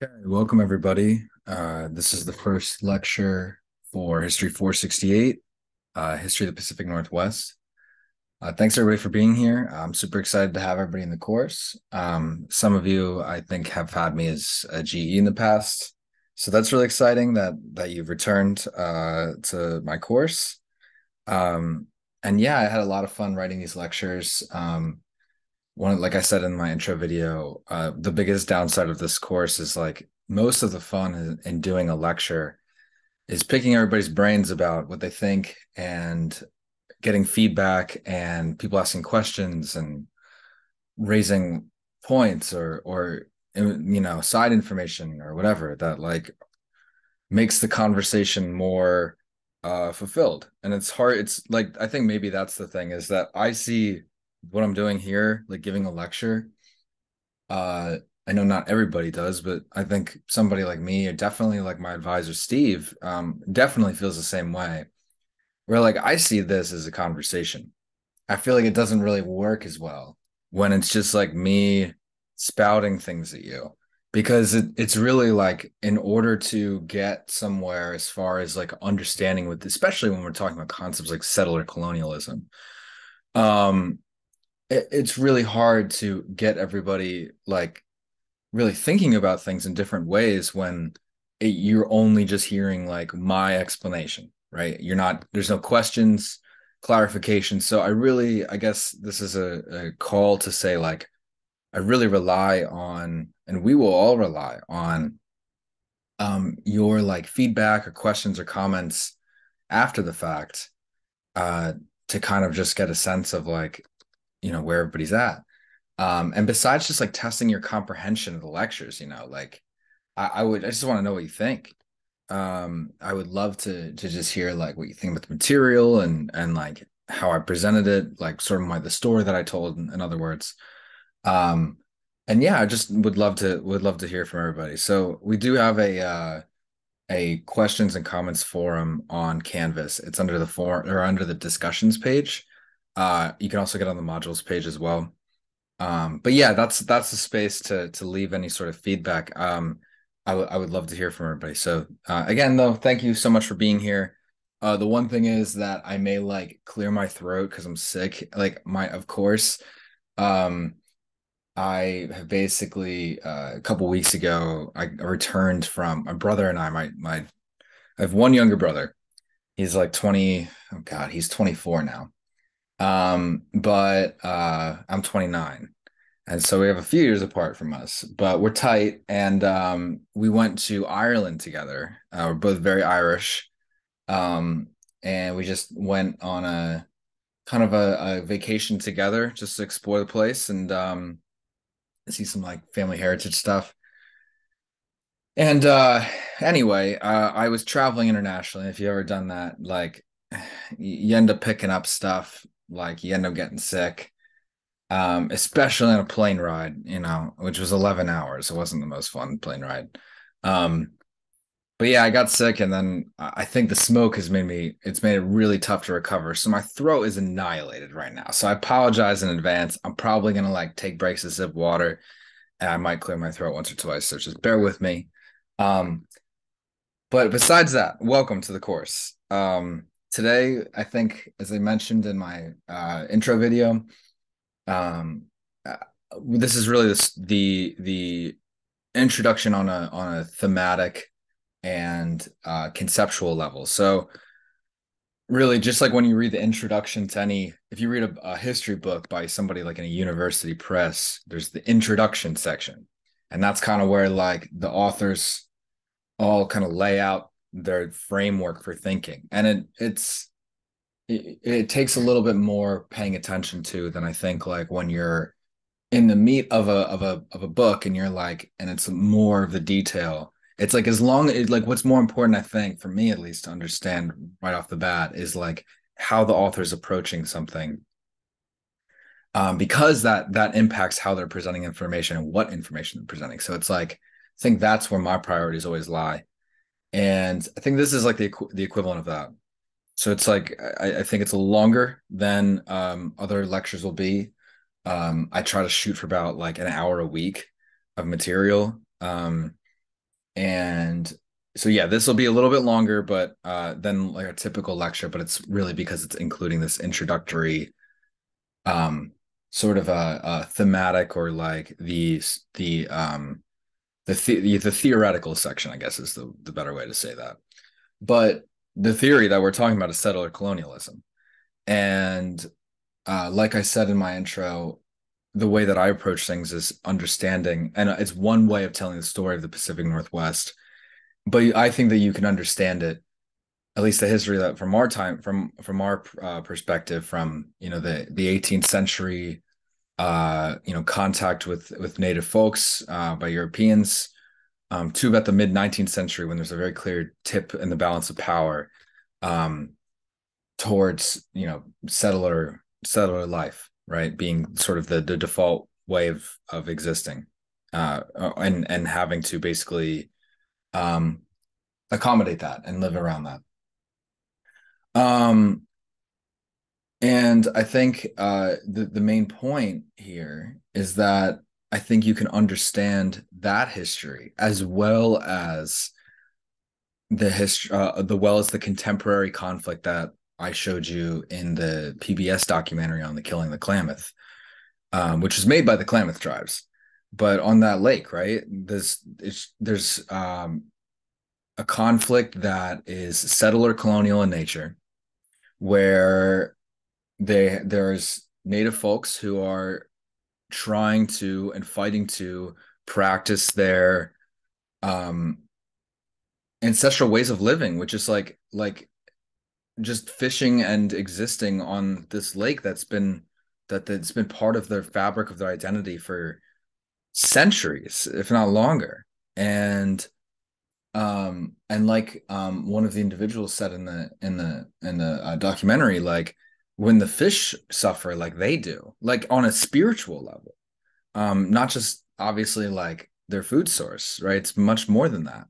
Okay, welcome everybody. Uh, this is the first lecture for History 468, uh, History of the Pacific Northwest. Uh, thanks everybody for being here. I'm super excited to have everybody in the course. Um, some of you, I think, have had me as a GE in the past, so that's really exciting that that you've returned uh, to my course. Um, and yeah, I had a lot of fun writing these lectures. Um, one like I said in my intro video, uh, the biggest downside of this course is like most of the fun in, in doing a lecture is picking everybody's brains about what they think and getting feedback and people asking questions and raising points or or you know side information or whatever that like makes the conversation more uh fulfilled. And it's hard it's like i think maybe that's the thing is that i see what I'm doing here, like giving a lecture, uh, I know not everybody does, but I think somebody like me, or definitely like my advisor Steve, um, definitely feels the same way. Where like I see this as a conversation. I feel like it doesn't really work as well when it's just like me spouting things at you because it, it's really like in order to get somewhere as far as like understanding with especially when we're talking about concepts like settler colonialism um it's really hard to get everybody like really thinking about things in different ways when it, you're only just hearing like my explanation right? You're not there's no questions clarification. So i really i guess this is a, a call to say like i really rely on and we will all rely on um your like feedback or questions or comments after the fact uh to kind of just get a sense of like you know where everybody's at. Um and besides just like testing your comprehension of the lectures you know like i, I would i just want to know what you think. Um i would love to to just hear like what you think about the material and and like how i presented it like sort of my the story that i told in, in other words. Um and yeah i just would love to would love to hear from everybody. So we do have a uh a questions and comments forum on canvas. It's under the forum or under the discussions page uh, you can also get on the modules page as well. Um, but yeah, that's that's the space to to leave any sort of feedback. Um, I, w- I would love to hear from everybody. So uh, again, though, thank you so much for being here. Uh, the one thing is that I may like clear my throat because I'm sick. Like my, of course, um, I have basically uh, a couple weeks ago I returned from my brother and I. My my, I have one younger brother. He's like twenty. Oh God, he's twenty four now. Um, but uh, I'm 29. And so we have a few years apart from us, but we're tight. And um, we went to Ireland together. Uh, we're both very Irish. Um, and we just went on a kind of a, a, vacation together just to explore the place and um, see some like family heritage stuff. And uh, anyway, uh, I was traveling internationally. If you ever done that, like you end up picking up stuff like you end up getting sick um, especially on a plane ride, you know, which was 11 hours. It wasn't the most fun plane ride. Um, but yeah, I got sick, and then I think the smoke has made me, it's made it really tough to recover. So my throat is annihilated right now. So I apologize in advance. I'm probably going to like take breaks to sip water, and I might clear my throat once or twice. So just bear with me. Um, but besides that, welcome to the course. Um, today, I think, as I mentioned in my uh, intro video, um, uh, this is really this, the the introduction on a on a thematic and uh, conceptual level. So, really, just like when you read the introduction to any, if you read a, a history book by somebody like in a university press, there's the introduction section, and that's kind of where like the authors all kind of lay out their framework for thinking. And it it's it, it takes a little bit more paying attention to than i think like when you're in the meat of a of a of a book and you're like and it's more of the detail. It's like as long as like what's more important i think for me at least to understand right off the bat is like how the author is approaching something. Um, because that that impacts how they're presenting information and what information they're presenting. So it's like i think that's where my priorities always lie and I think this is like the the equivalent of that. So it's like I, I think it's longer than um, other lectures will be. Um, I try to shoot for about like an hour a week of material. Um, and so yeah, this will be a little bit longer, but uh, than like a typical lecture. But it's really because it's including this introductory, um, sort of a, a thematic or like the the um the, the the theoretical section, I guess is the the better way to say that. But the theory that we're talking about is settler colonialism, and uh, like I said in my intro, the way that I approach things is understanding, and it's one way of telling the story of the Pacific Northwest. But I think that you can understand it, at least the history that from our time, from from our uh, perspective, from you know the the 18th century, uh, you know contact with with native folks uh, by Europeans, um, to about the mid 19th century when there's a very clear tip in the balance of power um, towards you know settler settler life, right? Being sort of the the default way of of existing, uh, and and having to basically um, accommodate that and live around that. Um, and I think uh, the the main point here is that I think you can understand that history as well as the history, uh, the well as the contemporary conflict that I showed you in the PBS documentary on the killing the Klamath, um, which was made by the Klamath tribes. But on that lake, right? There's there's um, a conflict that is settler colonial in nature, where they there's native folks who are trying to and fighting to practice their um ancestral ways of living which is like like just fishing and existing on this lake that's been that that's been part of their fabric of their identity for centuries if not longer. And um and like um one of the individuals said in the in the in the uh, documentary like when the fish suffer like they do like on a spiritual level um not just obviously like their food source right? It's much more than that.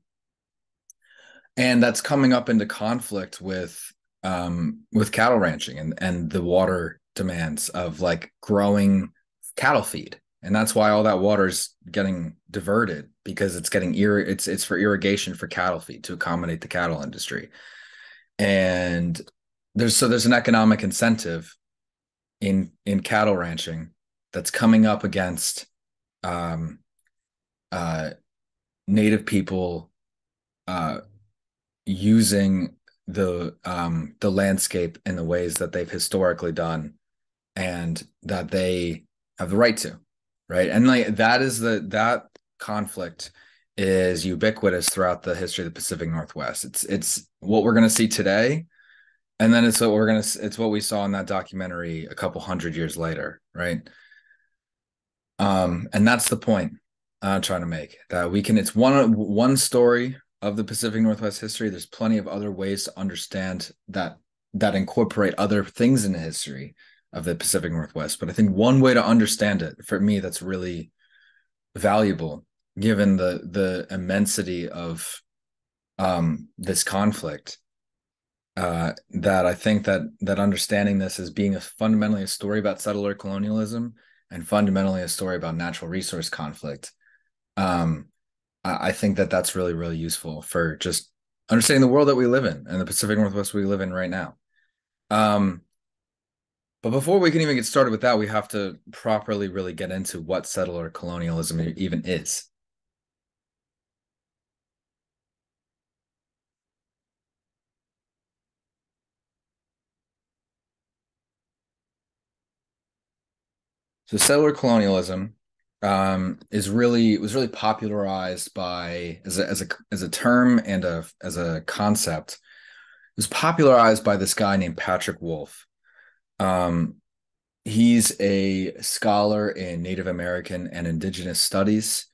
And that's coming up into conflict with um, with cattle ranching and and the water demands of like growing cattle feed. And that's why all that water is getting diverted because it's getting ir- it's it's for irrigation for cattle feed to accommodate the cattle industry. And there's so there's an economic incentive in in cattle ranching that's coming up against um uh native people uh using the um the landscape in the ways that they've historically done and that they have the right to right? And like that is the that conflict is ubiquitous throughout the history of the pacific northwest. It's it's what we're going to see today and then it's what we're to it's what we saw in that documentary a couple hundred years later right um and that's the point i'm trying to make that we can it's one one story of the Pacific Northwest history. There's plenty of other ways to understand that that incorporate other things in the history of the Pacific Northwest. But I think one way to understand it for me that's really valuable, given the the immensity of um, this conflict, uh, that I think that that understanding this as being a fundamentally a story about settler colonialism and fundamentally a story about natural resource conflict um, I think that that's really, really useful for just understanding the world that we live in and the Pacific Northwest we live in right now. Um, but before we can even get started with that, we have to properly really get into what settler colonialism even is. So settler colonialism um, is really was really popularized by as a as a as a term and a as a concept. It was popularized by this guy named Patrick Wolfe. Um, he's a scholar in Native American and Indigenous studies.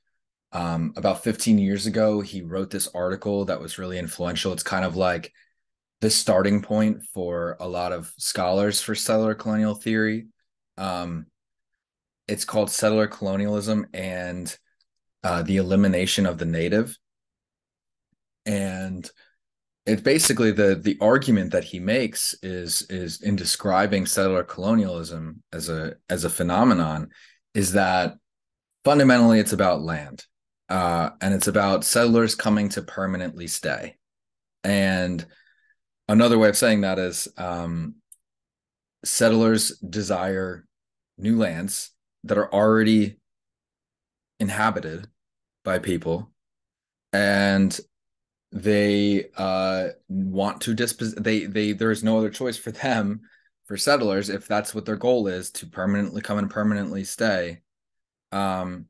Um, about 15 years ago, he wrote this article that was really influential. It's kind of like the starting point for a lot of scholars for settler colonial theory. Um, it's called settler colonialism and uh, the elimination of the native and it's basically the the argument that he makes is is in describing settler colonialism as a as a phenomenon is that fundamentally it's about land uh, and it's about settlers coming to permanently stay. And another way of saying that is um, settlers desire new lands that are already inhabited by people and they uh, want to dispose they they there is no other choice for them for settlers if that's what their goal is to permanently come and permanently stay. Um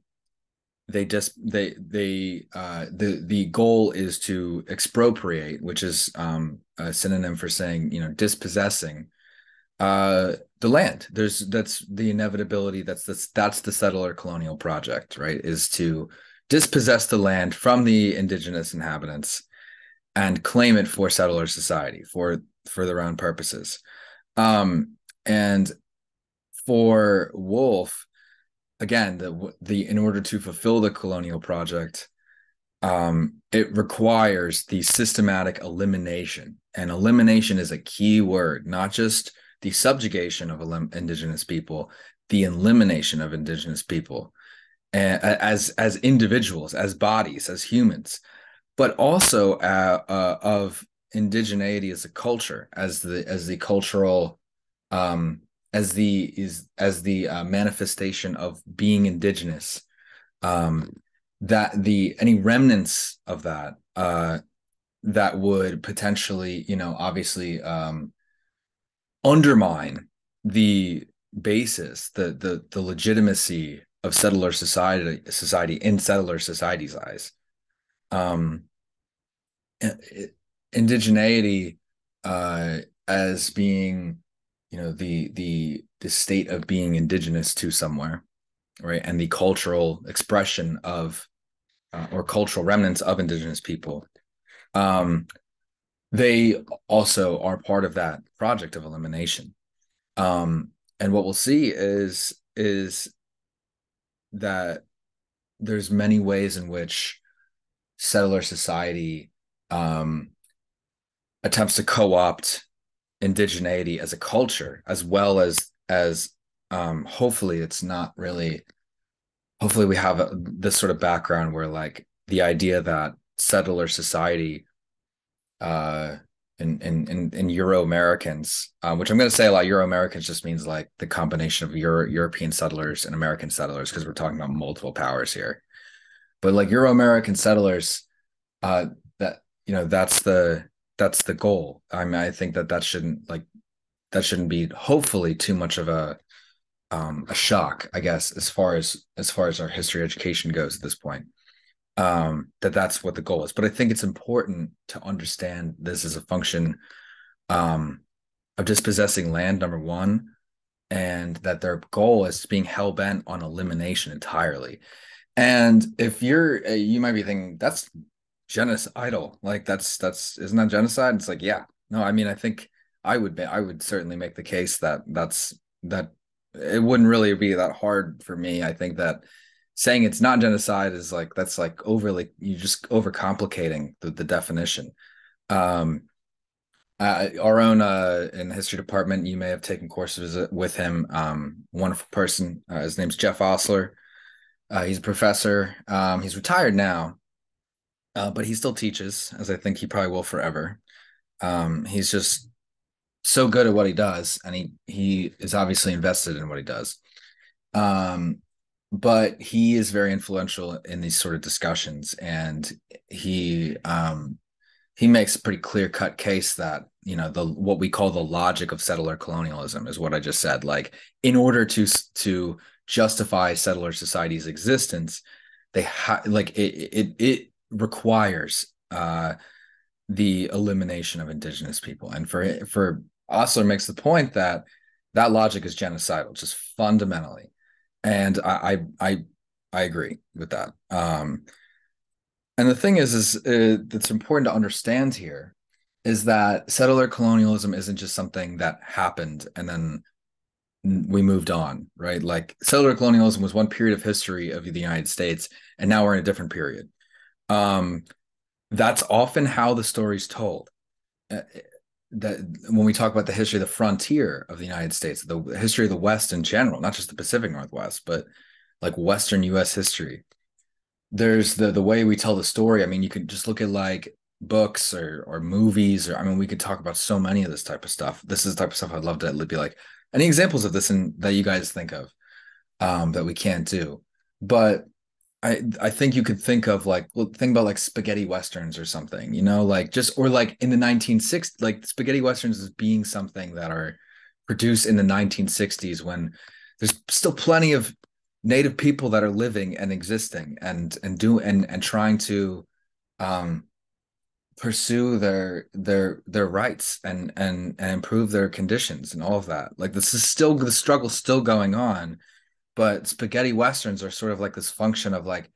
they just they they uh the the goal is to expropriate which is um a synonym for saying you know dispossessing uh the land. There's that's the inevitability that's that's that's the settler colonial project right is to dispossess the land from the indigenous inhabitants and claim it for settler society for for their own purposes. Um and for wolfe again the the in order to fulfill the colonial project um it requires the systematic elimination. And elimination is a key word not just the subjugation of indigenous people the elimination of indigenous people as as individuals as bodies as humans but also uh, uh, of indigeneity as a culture as the as the cultural um as the is as the uh, manifestation of being indigenous. Um that the any remnants of that uh that would potentially you know obviously um undermine the basis the the the legitimacy of settler society society in settler society's eyes. Um indigeneity uh as being you know the the the state of being indigenous to somewhere right? And the cultural expression of uh, or cultural remnants of indigenous people. Um they also are part of that project of elimination. Um and what we'll see is is that there's many ways in which settler society um, attempts to co-opt indigeneity as a culture as well as as um, hopefully it's not really hopefully we have a, this sort of background where like the idea that settler society uh in in in, Euro Americans, uh, which I'm going to say a lot. Euro Americans just means like the combination of Euro European settlers and American settlers because we're talking about multiple powers here. But like Euro American settlers, uh, that you know that's the that's the goal. I mean, I think that that shouldn't like that shouldn't be hopefully too much of a um a shock, I guess, as far as as far as our history education goes at this point um, that that's what the goal is. But I think it's important to understand this as a function um, of dispossessing land, number one, and that their goal is being hell bent on elimination entirely. And if you're, uh, you might be thinking that's genocidal. Like that's that's isn't that genocide? It's like yeah, no. I mean, I think I would be, I would certainly make the case that that's that it wouldn't really be that hard for me. I think that saying it's not genocide is like that's like overly you just overcomplicating the, the definition. Um uh, our own uh in the history department you may have taken courses with him. Um wonderful person. Uh, his name's jeff ostler. Uh, he's a professor. Um he's retired now uh, but he still teaches as i think he probably will forever. Um he's just so good at what he does and he he is obviously invested in what he does. Um but he is very influential in these sort of discussions and he um he makes a pretty clear cut case that you know the what we call the logic of settler colonialism is what i just said. Like in order to to justify settler society's existence they have like it, it it requires uh the elimination of indigenous people. And for for ostler makes the point that that logic is genocidal just fundamentally and I, I I I agree with that. Um, and the thing is, is uh, that's important to understand here is that settler colonialism isn't just something that happened and then we moved on, right? Like settler colonialism was one period of history of the United States, and now we're in a different period. Um, that's often how the story's told. That when we talk about the history of the frontier of the United States, the history of the West in general, not just the Pacific Northwest, but like Western U.S. history, there's the the way we tell the story. I mean, you could just look at like books or or movies, or I mean, we could talk about so many of this type of stuff. This is the type of stuff I'd love to be like. Any examples of this and that you guys think of um, that we can't do? But I I think you could think of like well, think about like spaghetti westerns or something, you know, like just or like in the 1960s, like spaghetti westerns as being something that are produced in the 1960s when there's still plenty of native people that are living and existing and and do and and trying to um pursue their their their rights and and and improve their conditions and all of that. Like this is still the struggle still going on but spaghetti westerns are sort of like this function of like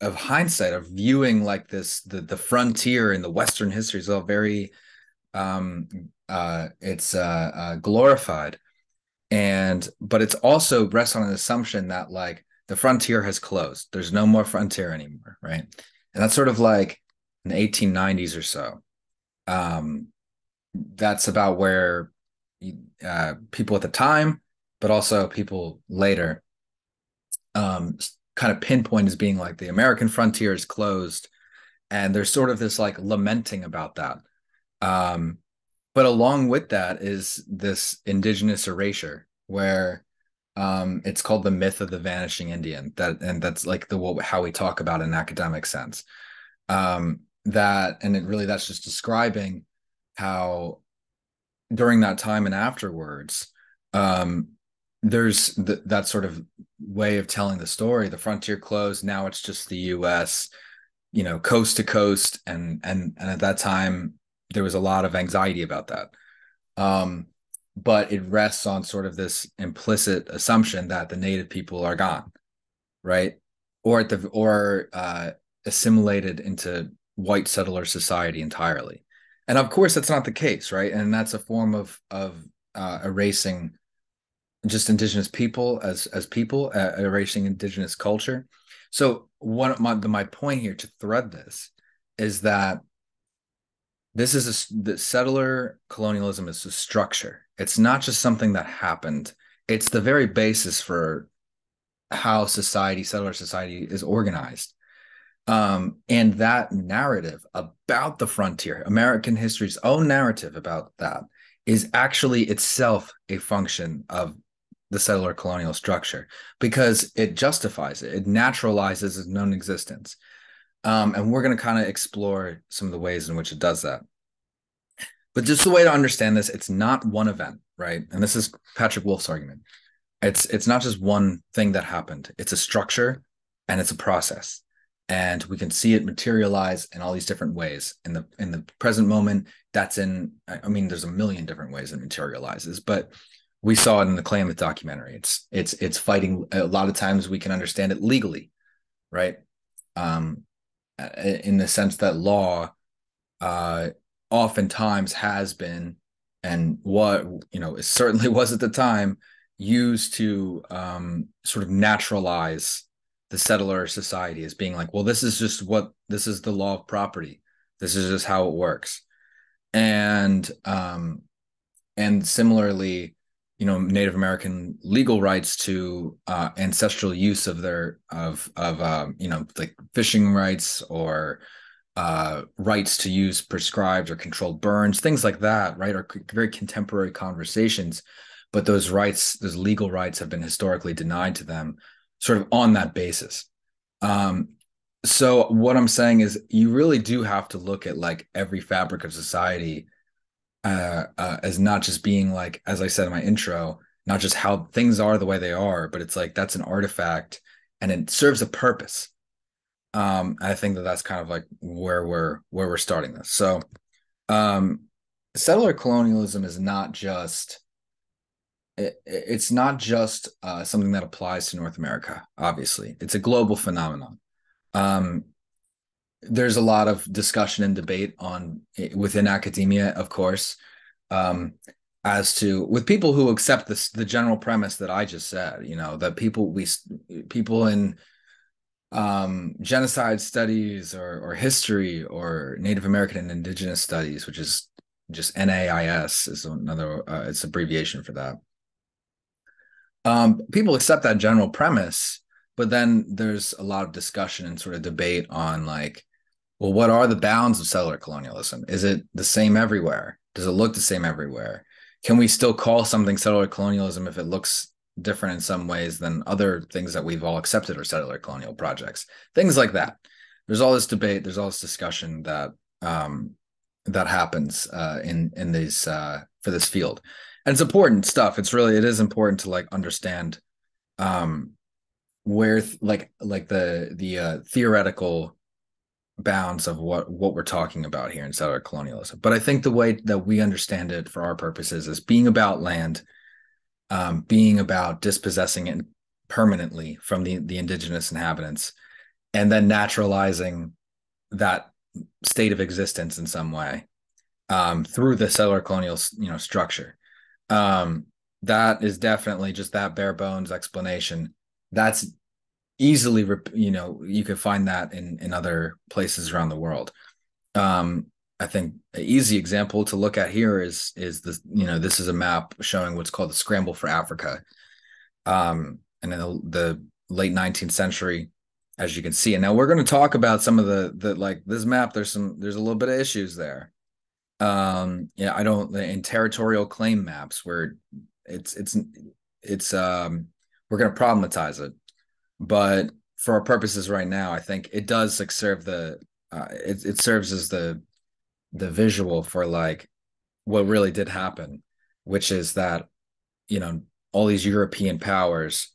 of hindsight of viewing like this the the frontier in the western history is all very um uh it's uh, uh glorified. And but it's also rests on an assumption that like the frontier has closed. There's no more frontier anymore right? And that's sort of like in the 1890s or so. Um that's about where uh people at the time but also people later um kind of pinpoint as being like the american frontier is closed and there's sort of this like lamenting about that um but along with that is this indigenous erasure where um, it's called the myth of the vanishing Indian. That and that's like the how we talk about in academic sense. Um, that and it really that's just describing how during that time and afterwards, um, there's th- that sort of way of telling the story. The frontier closed. Now it's just the U.S. You know, coast to coast, and and and at that time there was a lot of anxiety about that. Um, but it rests on sort of this implicit assumption that the native people are gone, right? Or at the or uh, assimilated into white settler society entirely. And of course, that's not the case, right? And that's a form of of uh, erasing just indigenous people as as people, uh, erasing indigenous culture. So one my my point here to thread this is that this is a the settler colonialism is a structure. It's not just something that happened. It's the very basis for how society settler society is organized. Um, and that narrative about the frontier american history's own narrative about that is actually itself a function of the settler colonial structure because it justifies it it naturalizes its known existence um, and we're going to kind of explore some of the ways in which it does that. But just the way to understand this, it's not one event, right? And this is Patrick Wolfe's argument. It's it's not just one thing that happened. It's a structure and it's a process. And we can see it materialize in all these different ways. In the in the present moment, that's in I mean, there's a million different ways it materializes, but we saw it in the Klamath documentary. It's it's it's fighting a lot of times we can understand it legally, right? Um, in the sense that law uh, oftentimes has been and what you know it certainly was at the time used to um, sort of naturalize the settler society as being like well this is just what this is the law of property this is just how it works and um and similarly you know Native American legal rights to uh, ancestral use of their of of um, you know like fishing rights or uh, rights to use prescribed or controlled burns, things like that, right? Are very contemporary conversations, but those rights, those legal rights, have been historically denied to them, sort of on that basis. Um, so what I'm saying is, you really do have to look at like every fabric of society uh, uh, as not just being like, as I said in my intro, not just how things are the way they are, but it's like that's an artifact and it serves a purpose. Um, I think that that's kind of like where we're where we're starting this. So, um, settler colonialism is not just it, it's not just uh, something that applies to North America. Obviously, it's a global phenomenon. Um, there's a lot of discussion and debate on within academia, of course, um, as to with people who accept this the general premise that I just said. You know that people we people in um, genocide studies or or history or Native American and Indigenous studies, which is just NAIS is another uh, it's abbreviation for that. Um, people accept that general premise but then there's a lot of discussion and sort of debate on like well what are the bounds of settler colonialism? Is it the same everywhere? Does it look the same everywhere? Can we still call something settler colonialism if it looks different in some ways than other things that we've all accepted are settler colonial projects? Things like that. There's all this debate there's all this discussion that um, that happens uh, in in these uh, for this field. And it's important stuff. It's really it is important to like understand um where th- like like the the uh, theoretical bounds of what what we're talking about here in settler colonialism. But i think the way that we understand it for our purposes is being about land um, being about dispossessing it permanently from the the indigenous inhabitants and then naturalizing that state of existence in some way um, through the settler colonial you know structure. Um, that is definitely just that bare bones explanation. That's easily you know you could find that in in other places around the world. Um i think an easy example to look at here is is this you know this is a map showing what's called the scramble for africa. Um and in the, the late 19th century as you can see and now we're going to talk about some of the the like this map there's some there's a little bit of issues there. Um yeah i don't in territorial claim maps where it's it's it's um we're going to problematize it but for our purposes right now i think it does like serve the uh, it, it serves as the the visual for like what really did happen which is that you know all these european powers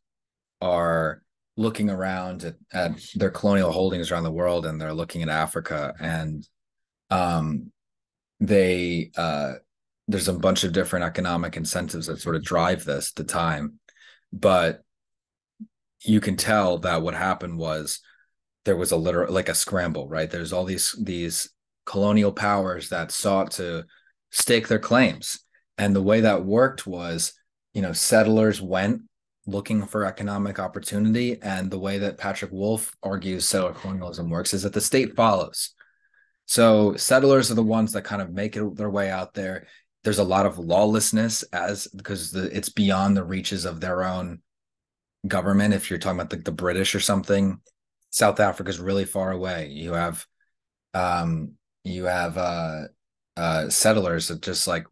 are looking around at, at their colonial holdings around the world and they're looking at africa and um they uh there's a bunch of different economic incentives that sort of drive this at the time. But you can tell that what happened was there was a literal like a scramble right? There's all these these colonial powers that sought to stake their claims. And the way that worked was you know settlers went looking for economic opportunity. And the way that patrick wolfe argues settler colonialism works is that the state follows. So settlers are the ones that kind of make it their way out there. There's a lot of lawlessness as because the, it's beyond the reaches of their own government if you're talking about like the british or something south Africa is really far away. You have um you have uh uh settlers that just like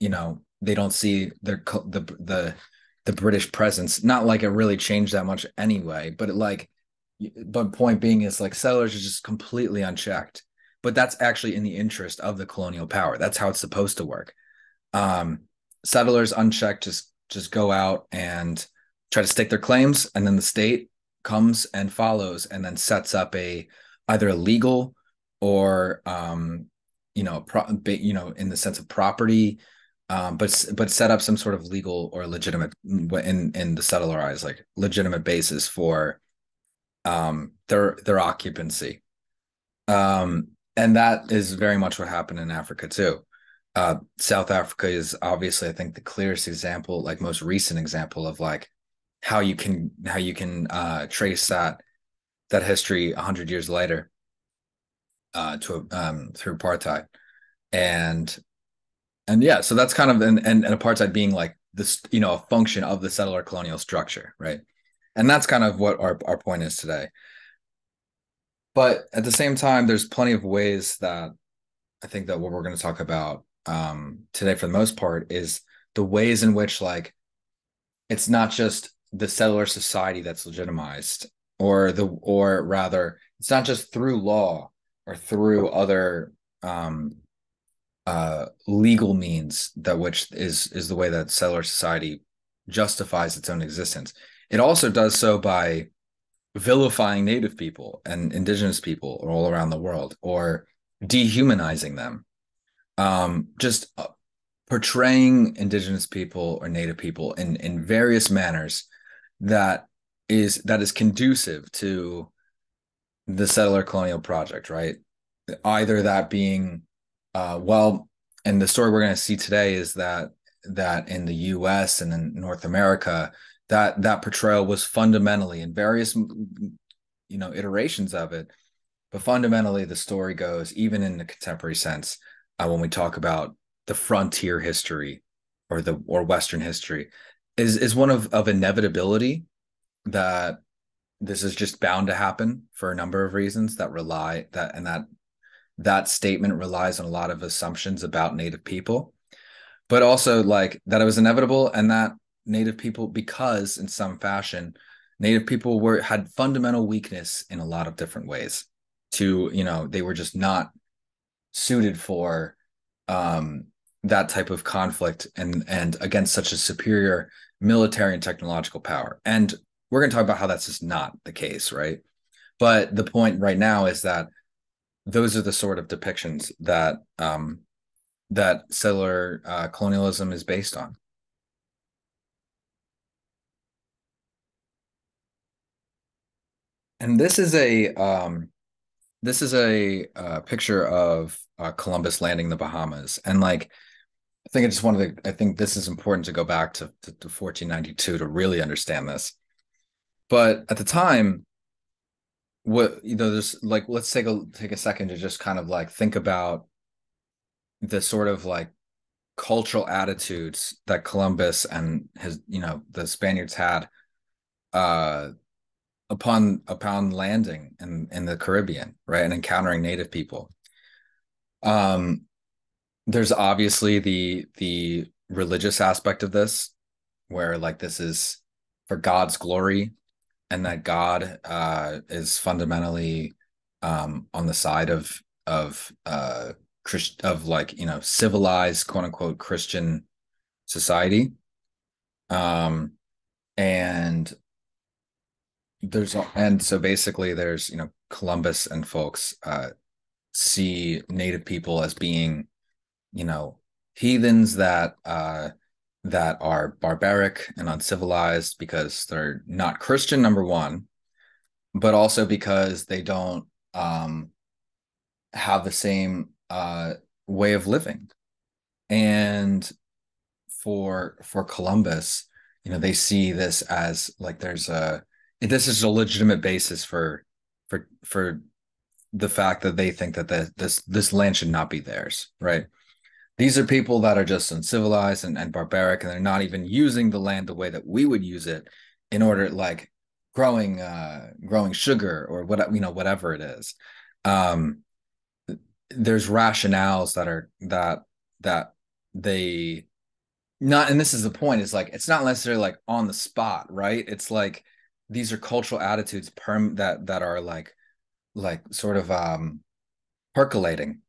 you know they don't see their the the the british presence. Not like it really changed that much anyway but it like but point being is like settlers are just completely unchecked. But that's actually in the interest of the colonial power. That's how it's supposed to work. Um settlers unchecked just just go out and try to stake their claims and then the state comes and follows and then sets up a either a legal or um you know pro, you know in the sense of property um but but set up some sort of legal or legitimate in in the settler eyes like legitimate basis for um their their occupancy. Um and that is very much what happened in Africa too. Uh South Africa is obviously I think the clearest example like most recent example of like how you can how you can uh, trace that that history a 100 years later uh, to um, through apartheid. And and yeah so that's kind of and, and and apartheid being like this you know a function of the settler colonial structure right? And that's kind of what our, our point is today. But at the same time there's plenty of ways that i think that what we're going to talk about um, today for the most part is the ways in which like it's not just the settler society that's legitimized or the or rather it's not just through law or through other um uh legal means that which is is the way that settler society justifies its own existence. It also does so by vilifying native people and indigenous people all around the world or dehumanizing them. Um just uh, portraying indigenous people or native people in in various manners that is that is conducive to the settler colonial project right? Either that being uh, well and the story we're going to see today is that that in the us and in north america that that portrayal was fundamentally in various you know iterations of it. But fundamentally the story goes even in the contemporary sense uh, when we talk about the frontier history or the or western history is is one of of inevitability that this is just bound to happen for a number of reasons that rely that and that that statement relies on a lot of assumptions about native people. But also like that it was inevitable and that native people because in some fashion native people were had fundamental weakness in a lot of different ways to you know they were just not suited for um that type of conflict and and against such a superior military and technological power. And we're going to talk about how that's just not the case right? But the point right now is that those are the sort of depictions that um that settler uh, colonialism is based on. And this is a um this is a uh, picture of uh, Columbus landing the Bahamas, and like I think I just wanted to. I think this is important to go back to, to, to 1492 to really understand this. But at the time, what you know, there's like let's take a take a second to just kind of like think about the sort of like cultural attitudes that Columbus and his you know the Spaniards had uh upon upon landing in in the Caribbean, right, and encountering native people. Um, there's obviously the the religious aspect of this, where like this is for God's glory, and that God uh, is fundamentally um, on the side of of uh, Christ of like you know civilized quote unquote Christian society. Um, and there's and so basically there's you know columbus and folks uh see native people as being you know heathens that uh that are barbaric and uncivilized because they're not christian number one but also because they don't um have the same uh way of living. And for for columbus you know they see this as like there's a this is a legitimate basis for for for the fact that they think that the, this this land should not be theirs right these are people that are just uncivilized and, and barbaric and they're not even using the land the way that we would use it in order like growing uh growing sugar or what you know whatever it is. Um there's rationales that are that that they not and this is the point is like it's not necessarily like on the spot right? It's like these are cultural attitudes perm that that are like like sort of um percolating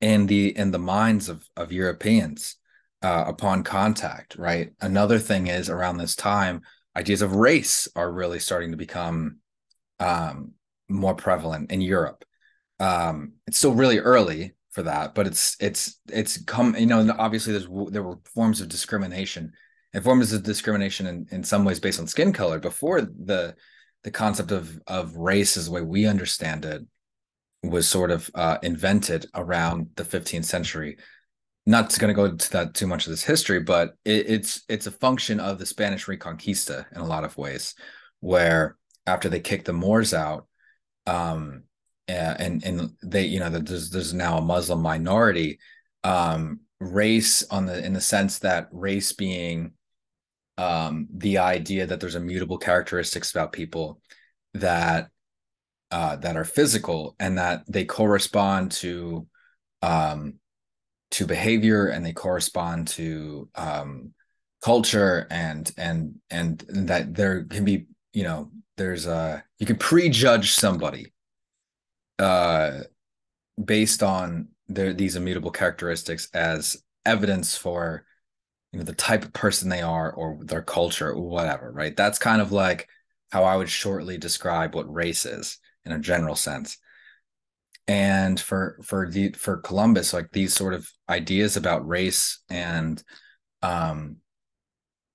in the in the minds of of Europeans uh, upon contact, right? Another thing is around this time, ideas of race are really starting to become um, more prevalent in Europe. Um, it's still really early for that, but it's it's it's come. You know, obviously there's there were forms of discrimination and forms of discrimination in, in some ways based on skin color before the the concept of of race as the way we understand it was sort of uh, invented around the 15th century. Not going to go into that too much of this history but it, it's it's a function of the spanish reconquista in a lot of ways where after they kicked the moors out um and and they you know there's there's now a muslim minority um race on the in the sense that race being um, the idea that there's immutable characteristics about people that uh, that are physical and that they correspond to um, to behavior and they correspond to um, culture and and and that there can be you know there's a you can prejudge somebody uh based on their these immutable characteristics as evidence for you know the type of person they are or their culture or whatever right? That's kind of like how i would shortly describe what race is in a general sense. And for for the for columbus like these sort of ideas about race and um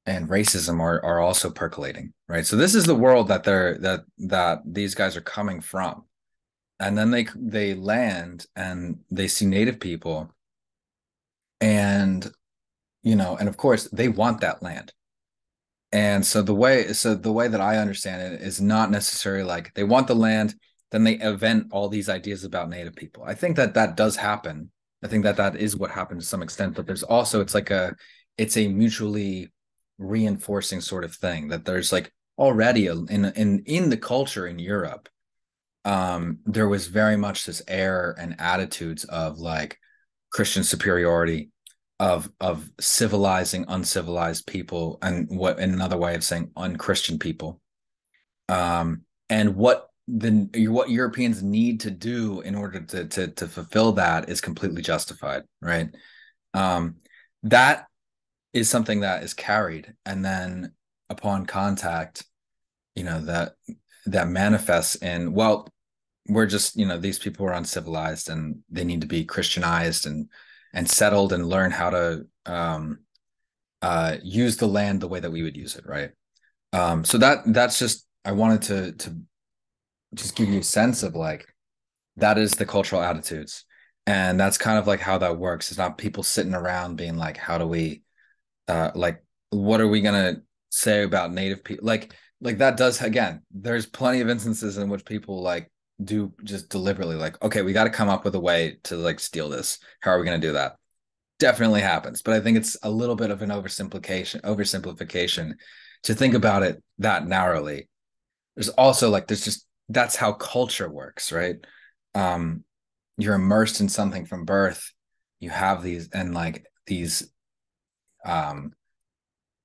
and racism are are also percolating right? So this is the world that they're that that these guys are coming from. And then they they land and they see native people. And you know and of course they want that land and so the way so the way that i understand it is not necessarily like they want the land then they invent all these ideas about native people. I think that that does happen. I think that that is what happened to some extent but there's also it's like a it's a mutually reinforcing sort of thing that there's like already in in in the culture in Europe, um, there was very much this air and attitudes of like Christian superiority, of of civilizing uncivilized people, and what in another way of saying unchristian people, um, and what the what Europeans need to do in order to to to fulfill that is completely justified, right? Um, that is something that is carried, and then upon contact, you know that that manifests in well, we're just you know these people are uncivilized and they need to be Christianized and and settled and learn how to um, uh, use the land the way that we would use it, right? Um, so that that's just I wanted to to just give you a sense of like that is the cultural attitudes and that's kind of like how that works it's not people sitting around being like how do we uh like what are we gonna say about native people like like that does again there's plenty of instances in which people like do just deliberately like okay we got to come up with a way to like steal this how are we going to do that definitely happens but i think it's a little bit of an oversimplification oversimplification to think about it that narrowly there's also like there's just that's how culture works, right? Um, you're immersed in something from birth. You have these and like these um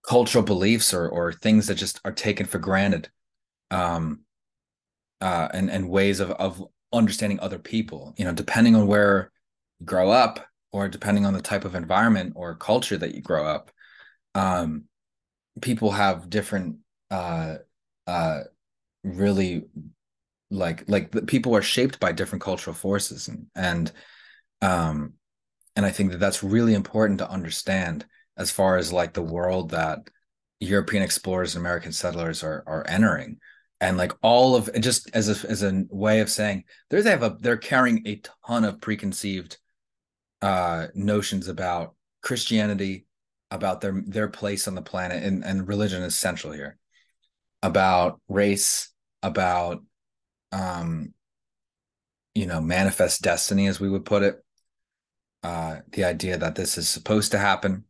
cultural beliefs or or things that just are taken for granted. Um uh and and ways of of understanding other people, you know, depending on where you grow up or depending on the type of environment or culture that you grow up, um people have different uh uh really like like the people are shaped by different cultural forces and and um and i think that that's really important to understand as far as like the world that european explorers and american settlers are are entering and like all of just as a as a way of saying they have a they're carrying a ton of preconceived uh notions about christianity about their their place on the planet and and religion is central here. About race about um you know manifest destiny as we would put it. Uh the idea that this is supposed to happen.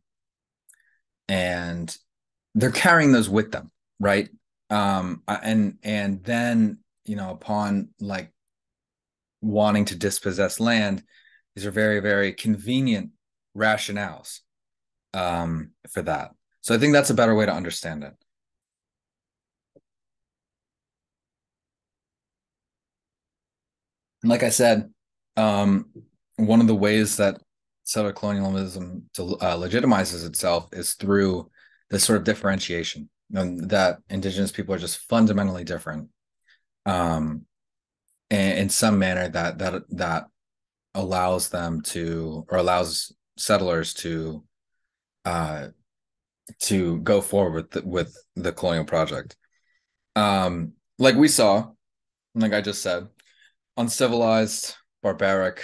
And they're carrying those with them right um and and then you know upon like wanting to dispossess land these are very very convenient rationales um for that. So i think that's a better way to understand it. And like I said, um, one of the ways that settler colonialism to, uh, legitimizes itself is through this sort of differentiation and that indigenous people are just fundamentally different um, in some manner that that that allows them to or allows settlers to uh, to go forward with the, with the colonial project um, like we saw like i just said uncivilized, barbaric,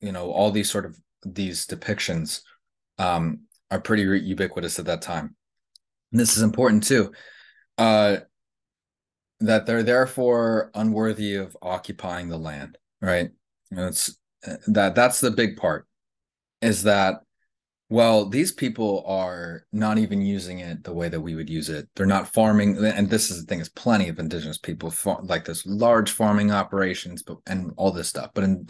you know, all these sort of these depictions um, are pretty ubiquitous at that time. And this is important too. Uh, that they're therefore unworthy of occupying the land, right? Know, it's that that's the big part is that well these people are not even using it the way that we would use it they're not farming and this is the thing is plenty of indigenous people like this large farming operations but and all this stuff but in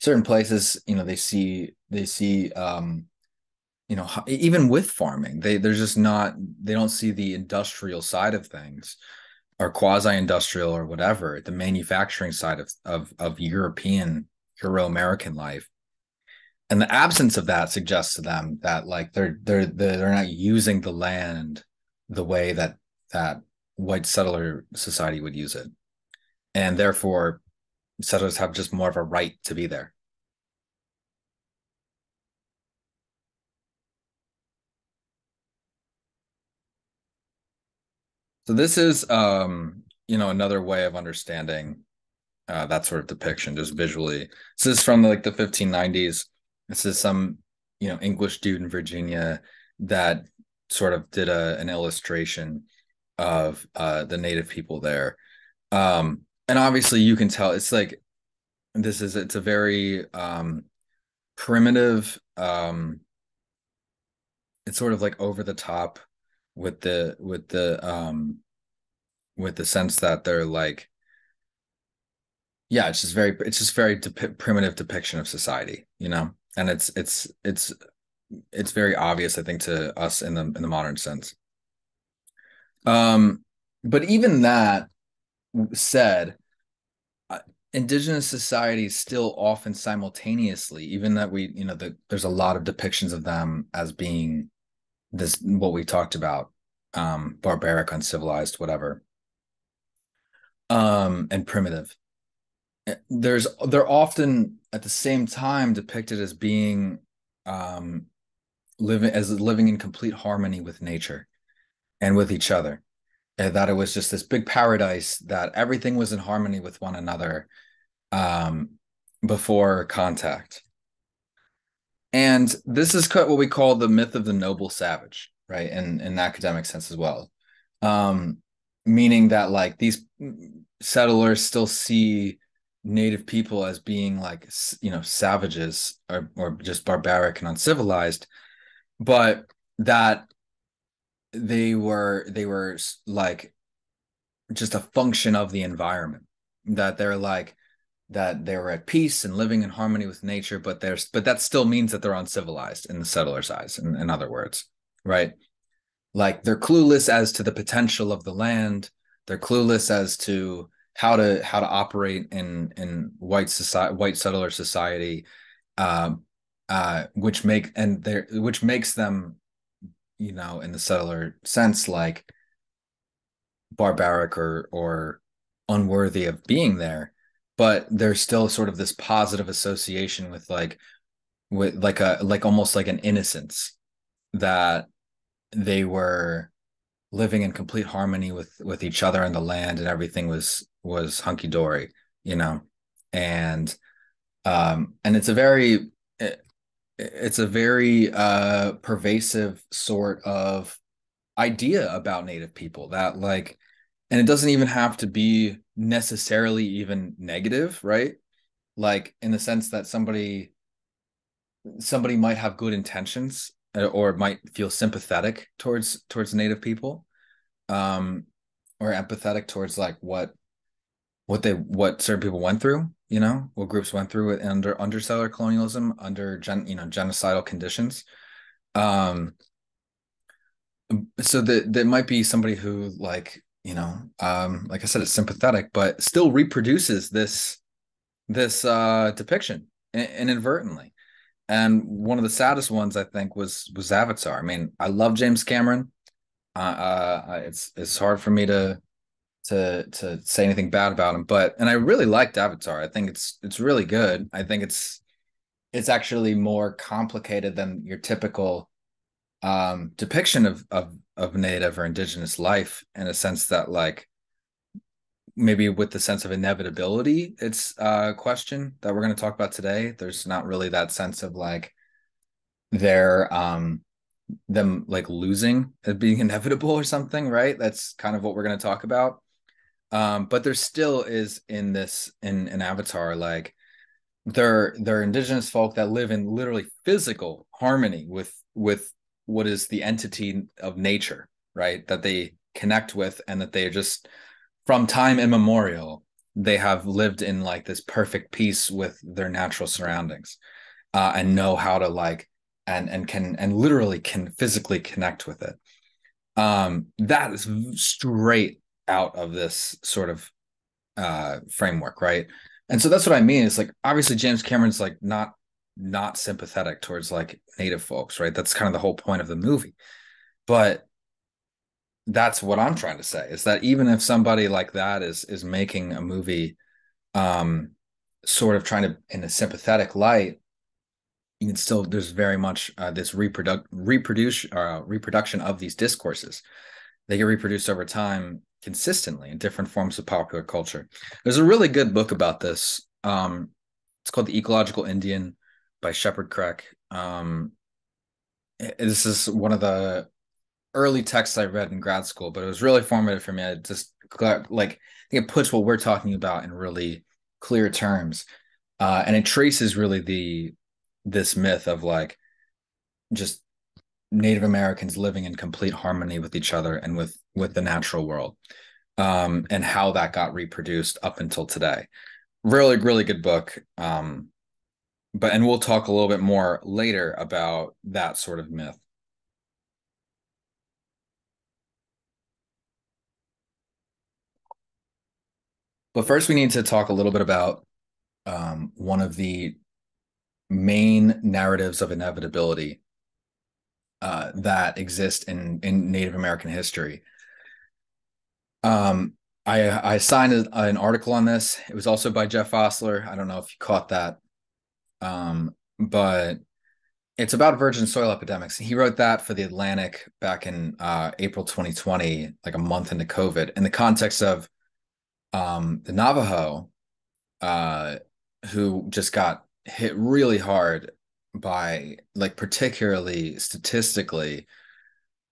certain places you know they see they see um you know even with farming they they're just not they don't see the industrial side of things or quasi industrial or whatever the manufacturing side of of, of european euro american life. And the absence of that suggests to them that like they're they're they're not using the land the way that that white settler society would use it. And therefore settlers have just more of a right to be there so this is um you know another way of understanding uh, that sort of depiction just visually this is from like the 1590s this is some, you know, English dude in Virginia that sort of did a an illustration of uh, the native people there. Um, and obviously you can tell it's like this is it's a very um, primitive um, it's sort of like over the top with the with the um with the sense that they're like yeah it's just very it's just very primitive depiction of society you know? And it's it's it's it's very obvious i think to us in the in the modern sense. Um but even that said uh, indigenous societies still often simultaneously even that we you know the, there's a lot of depictions of them as being this what we talked about um barbaric uncivilized whatever. Um and primitive. Eh, there's they're often at the same time depicted as being um living as living in complete harmony with nature and with each other. And that it was just this big paradise that everything was in harmony with one another um before contact and this is what we call the myth of the noble savage right in in academic sense as well. Um meaning that like these settlers still see native people as being like you know savages or, or just barbaric and uncivilized but that they were they were like just a function of the environment that they're like that they were at peace and living in harmony with nature but there's but that still means that they're uncivilized in the settler's eyes in, in other words right? Like they're clueless as to the potential of the land. They're clueless as to how to how to operate in in white society white settler society um uh which make and there which makes them you know in the settler sense like barbaric or or unworthy of being there but there's still sort of this positive association with like with like a like almost like an innocence that they were living in complete harmony with with each other and the land and everything was was hunky dory you know? And um and it's a very it, it's a very uh pervasive sort of idea about native people that like and it doesn't even have to be necessarily even negative right? Like in the sense that somebody somebody might have good intentions uh, or might feel sympathetic towards towards native people um or empathetic towards like what what they what certain people went through you know what groups went through under under settler colonialism under gen you know genocidal conditions. Um so that there might be somebody who like you know um like i said it's sympathetic but still reproduces this this uh depiction inadvertently and one of the saddest ones I think was was Avatar. I mean, I love James Cameron. Uh, uh, it's it's hard for me to to to say anything bad about him, but and I really liked Avatar. I think it's it's really good. I think it's it's actually more complicated than your typical um depiction of of of native or indigenous life in a sense that like maybe with the sense of inevitability it's a question that we're going to talk about today. There's not really that sense of like their um them like losing as being inevitable or something right? That's kind of what we're going to talk about. Um but there still is in this in an avatar like they're they're indigenous folk that live in literally physical harmony with with what is the entity of nature right? That they connect with and that they just from time immemorial they have lived in like this perfect peace with their natural surroundings uh, and know how to like and and can and literally can physically connect with it. Um that is straight out of this sort of uh framework right? And so that's what i mean it's like obviously james cameron's like not not sympathetic towards like native folks right? That's kind of the whole point of the movie. But that's what I'm trying to say is that even if somebody like that is is making a movie um sort of trying to in a sympathetic light you can still there's very much uh, this reproduct reproduce uh, reproduction of these discourses. They get reproduced over time consistently in different forms of popular culture. There's a really good book about this um it's called the ecological indian by Shepard Krech um this is one of the early texts I read in grad school, but it was really formative for me. It just like it puts what we're talking about in really clear terms, uh, and it traces really the this myth of like just Native Americans living in complete harmony with each other and with with the natural world. um, and how that got reproduced up until today. Really, really good book. Um, but and we'll talk a little bit more later about that sort of myth. But first, we need to talk a little bit about um, one of the main narratives of inevitability uh, that exist in in Native American history. Um, I I signed an article on this. It was also by Jeff Ostler. I don't know if you caught that, um, but it's about virgin soil epidemics. He wrote that for the Atlantic back in uh, April 2020, like a month into COVID, in the context of um, the Navajo, uh, who just got hit really hard by, like, particularly statistically,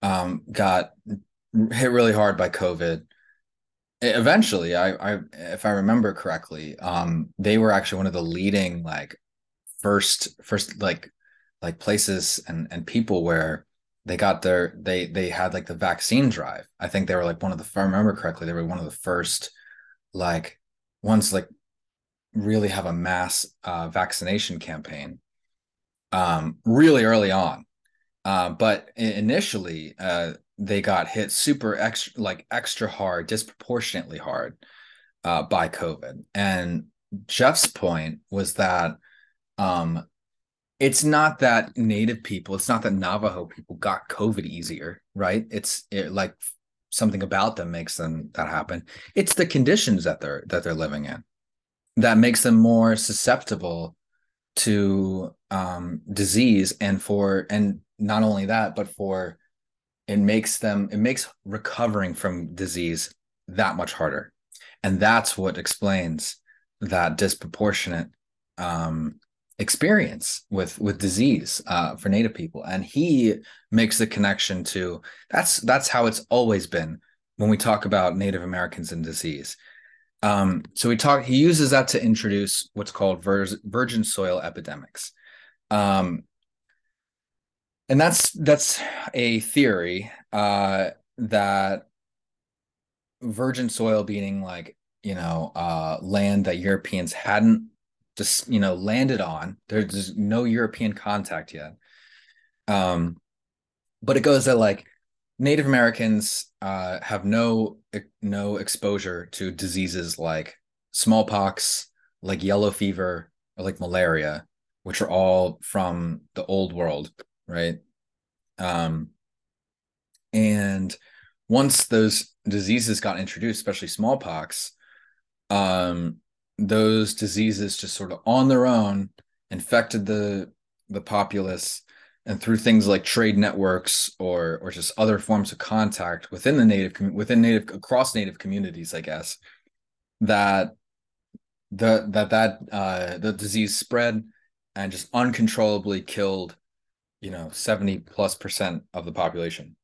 um, got hit really hard by COVID. Eventually, I, I, if I remember correctly, um, they were actually one of the leading, like, first, first, like, like places and and people where they got their they they had like the vaccine drive. I think they were like one of the if I remember correctly, they were one of the first like ones like really have a mass uh, vaccination campaign um, really early on. Uh, but initially, uh, they got hit super extra, like extra hard, disproportionately hard uh, by COVID. And Jeff's point was that um, it's not that Native people, it's not that Navajo people got COVID easier, right? It's it, like something about them makes them that happen it's the conditions that they're that they're living in that makes them more susceptible to um, disease and for and not only that but for it makes them it makes recovering from disease that much harder and that's what explains that disproportionate um, experience with with disease uh, for native people. And he makes the connection to that's that's how it's always been when we talk about native americans and disease. Um, so we talk he uses that to introduce what's called vir- virgin soil epidemics. Um, and that's that's a theory uh, that virgin soil being like you know uh, land that europeans hadn't just you know landed on. There's no European contact yet. Um, but it goes that like Native Americans uh, have no no exposure to diseases like smallpox, like yellow fever, or like malaria, which are all from the old world, right? Um, and once those diseases got introduced, especially smallpox, um, those diseases just sort of on their own infected the the populace and through things like trade networks or or just other forms of contact within the native within native across native communities i guess that the that that uh the disease spread and just uncontrollably killed you know 70 plus percent of the population.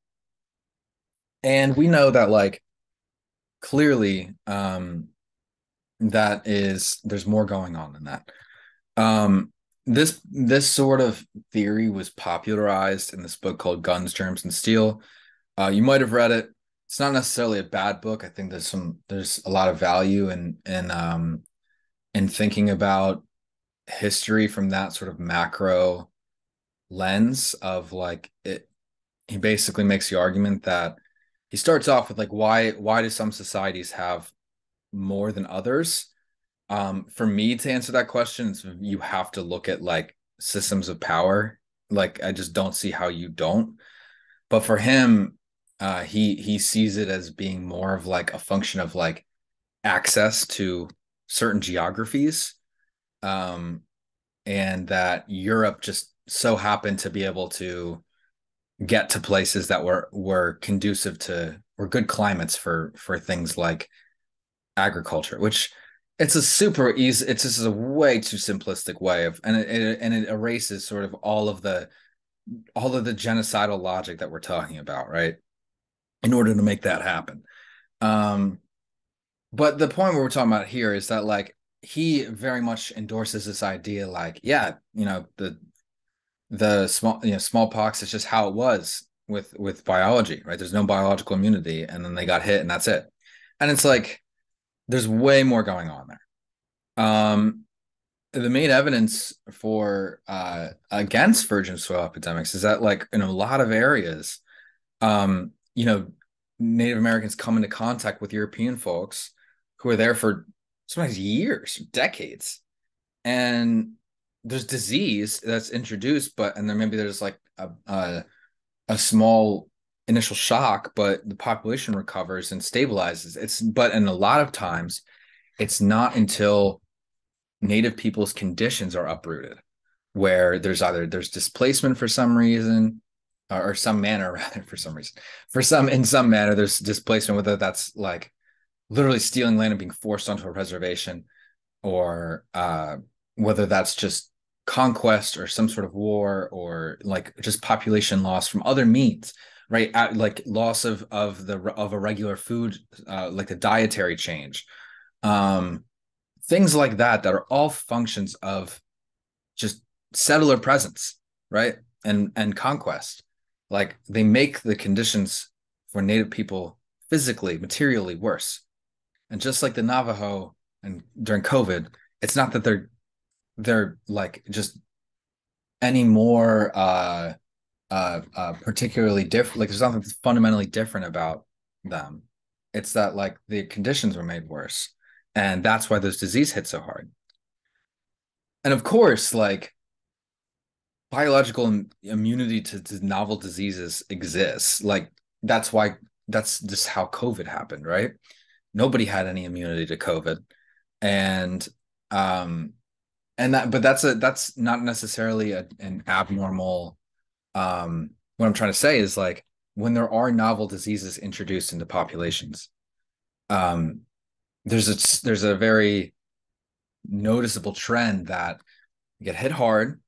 And we know that like clearly um that is there's more going on than that. Um this this sort of theory was popularized in this book called guns germs and steel. Uh you might have read it. It's not necessarily a bad book. I think there's some there's a lot of value in in um in thinking about history from that sort of macro lens of like it he basically makes the argument that he starts off with like why why do some societies have more than others. Um for me to answer that question you have to look at like systems of power. Like i just don't see how you don't. But for him uh he he sees it as being more of like a function of like access to certain geographies. Um and that europe just so happened to be able to get to places that were were conducive to were good climates for for things like agriculture, which it's a super easy. It's just a way too simplistic way of, and it, it and it erases sort of all of the all of the genocidal logic that we're talking about, right? In order to make that happen. Um, but the point we're talking about here is that like he very much endorses this idea, like, yeah, you know, the the small you know smallpox is just how it was with with biology, right? There's no biological immunity, and then they got hit, and that's it. and it's like there's way more going on there. Um, the main evidence for uh, against virgin soil epidemics is that like in a lot of areas um, you know native americans come into contact with european folks who are there for sometimes years decades and there's disease that's introduced but and then maybe there's like a, a, a small initial shock but the population recovers and stabilizes. It's but in a lot of times it's not until native people's conditions are uprooted where there's either there's displacement for some reason or, some manner rather for some reason for some in some manner there's displacement whether that's like literally stealing land and being forced onto a reservation or uh, whether that's just conquest or some sort of war or like just population loss from other means right? At, like loss of of the of a regular food uh, like a dietary change. Um things like that that are all functions of just settler presence right? And and conquest. Like they make the conditions for native people physically materially worse. And just like the navajo and during covid it's not that they're they're like just any more uh uh, uh particularly different like there's nothing fundamentally different about them. It's that like the conditions were made worse and that's why those disease hit so hard. And of course like biological immunity to, to novel diseases exists. Like that's why that's just how covid happened right? Nobody had any immunity to covid and um and that but that's a that's not necessarily a, an abnormal um what i'm trying to say is like when there are novel diseases introduced into populations um there's a there's a very noticeable trend that you get hit hard,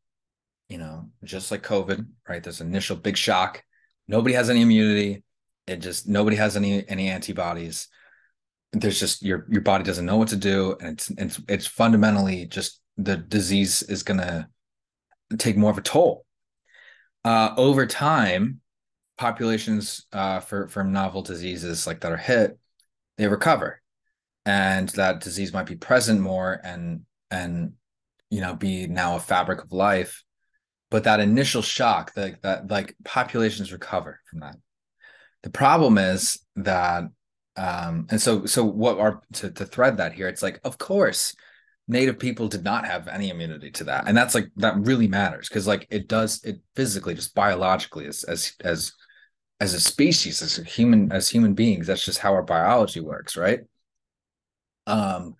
you know, just like COVID, right? There's initial big shock. Nobody has any immunity. It just nobody has any any antibodies. There's just your your body doesn't know what to do, and it's it's it's fundamentally just the disease is gonna take more of a toll. Uh, over time, populations uh, for from novel diseases like that are hit, they recover. And that disease might be present more and and you know be now a fabric of life. But that initial shock that that like populations recover from that. The problem is that um and so so what are to, to thread that here it's like of course native people did not have any immunity to that. And that's like that really matters because like it does it physically just biologically as as as as a species as a human as human beings that's just how our biology works right? Um,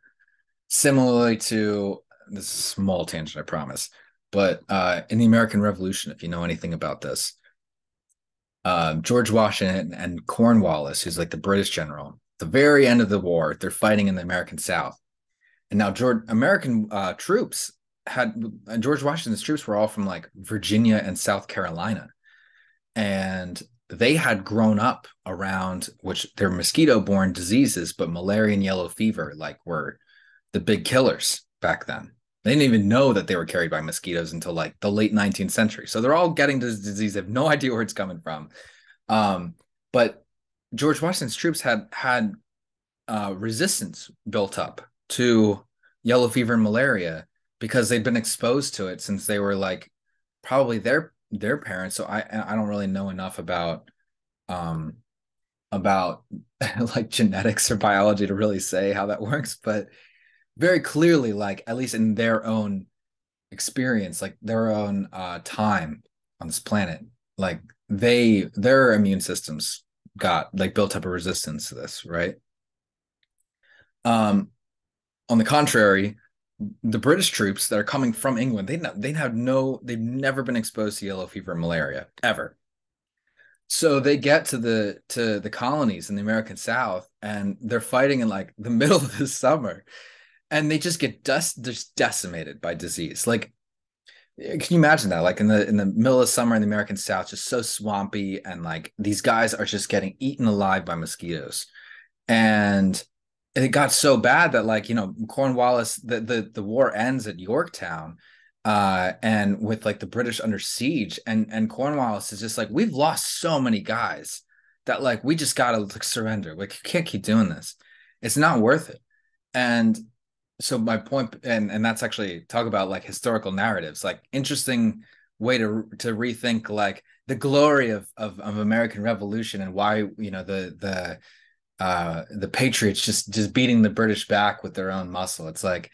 similarly to this is small tangent, I promise, but uh, in the American Revolution, if you know anything about this, uh, George Washington and Cornwallis, who's like the British general, the very end of the war, they're fighting in the American South, and now George American uh, troops had George Washington's troops were all from like Virginia and South Carolina, and they had grown up around which they're mosquito borne diseases, but malaria and yellow fever like were the big killers back then. They didn't even know that they were carried by mosquitoes until like the late 19th century. So they're all getting this disease, they have no idea where it's coming from. Um, but George Washington's troops had had uh, resistance built up to yellow fever and malaria because they'd been exposed to it since they were like probably their their parents. So i i don't really know enough about um about like genetics or biology to really say how that works but very clearly like at least in their own experience like their own uh time on this planet like they their immune systems got like built up a resistance to this right? Um on the contrary the British troops that are coming from England, they they have no, they've never been exposed to yellow fever and malaria ever. So they get to the to the colonies in the American South, and they're fighting in like the middle of the summer, and they just get dust just decimated by disease. Like, eh, can you imagine that? Like in the in the middle of summer in the American South, just so swampy, and like these guys are just getting eaten alive by mosquitoes, and it got so bad that like you know cornwallis the the, the war ends at yorktown uh and with like the british under siege and and cornwallis is just like we've lost so many guys that like we just gotta like, surrender like you can't keep doing this it's not worth it. And so my point, and and that's actually talk about like historical narratives, like interesting way to to rethink like the glory of of, of American Revolution and why you know the the uh the patriots just just beating the british back with their own muscle. It's like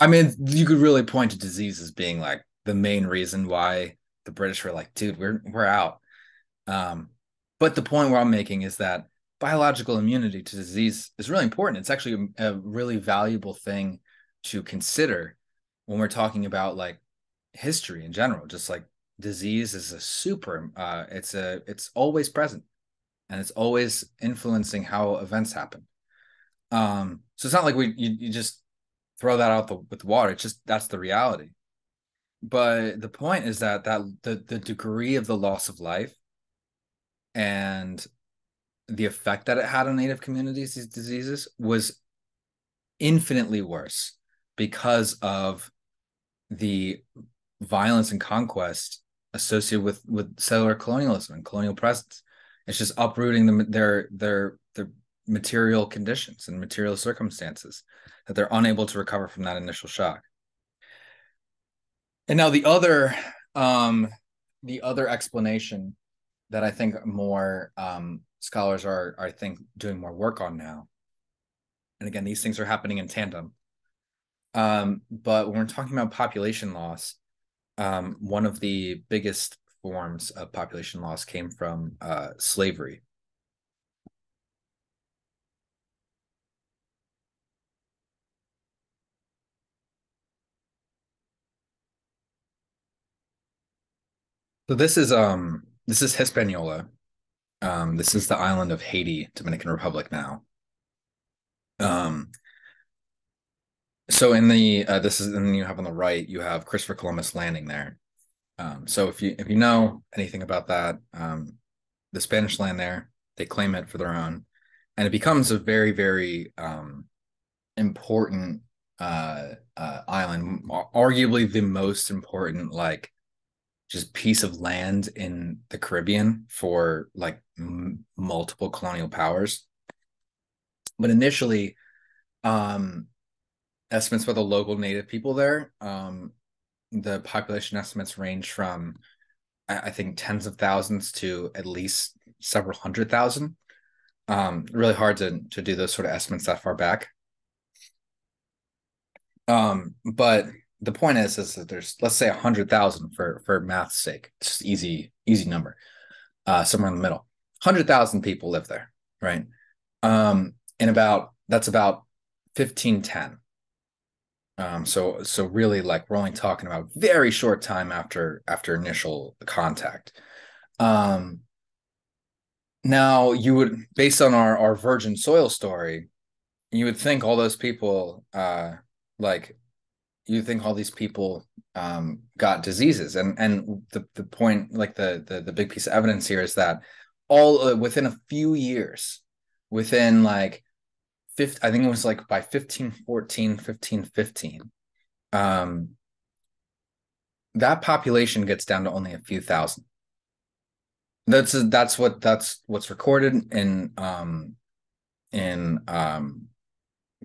i mean you could really point to disease as being like the main reason why the british were like dude we're we're out. Um but the point where i'm making is that biological immunity to disease is really important. It's actually a, a really valuable thing to consider when we're talking about like history in general. Just like disease is a super uh it's a it's always present and it's always influencing how events happen. Um, so it's not like we you, you just throw that out the, with water. It's just that's the reality. But the point is that that the the degree of the loss of life and the effect that it had on native communities, these diseases, was infinitely worse because of the violence and conquest associated with with settler colonialism and colonial presence it's just uprooting the, their their their material conditions and material circumstances that they're unable to recover from that initial shock. And now the other um, the other explanation that I think more um, scholars are, are I think doing more work on now. And again, these things are happening in tandem. Um, but when we're talking about population loss, um, one of the biggest forms of population loss came from uh, slavery. So this is um this is Hispaniola. Um, this is the island of Haiti, Dominican Republic now. Um, so in the uh, this is and you have on the right you have Christopher Columbus landing there. Um, so if you if you know anything about that, um, the Spanish land there, they claim it for their own, and it becomes a very very um, important uh, uh, island, arguably the most important like just piece of land in the Caribbean for like m- multiple colonial powers. But initially, um, estimates by the local native people there um, the population estimates range from I think tens of thousands to at least several hundred thousand. Um, really hard to to do those sort of estimates that far back. Um, but the point is is that there's let's say a hundred thousand for for math's sake. It's easy easy number. Uh, somewhere in the middle. Hundred thousand people live there, right? Um, and about that's about fifteen ten um, so so really like we're only talking about very short time after after initial contact. Um, now you would based on our our virgin soil story, you would think all those people uh like you think all these people um got diseases and and the the point like the the, the big piece of evidence here is that all uh, within a few years within like 50, I think it was like by 15, 14, 15, 15. Um, that population gets down to only a few thousand. That's that's what that's what's recorded in um in um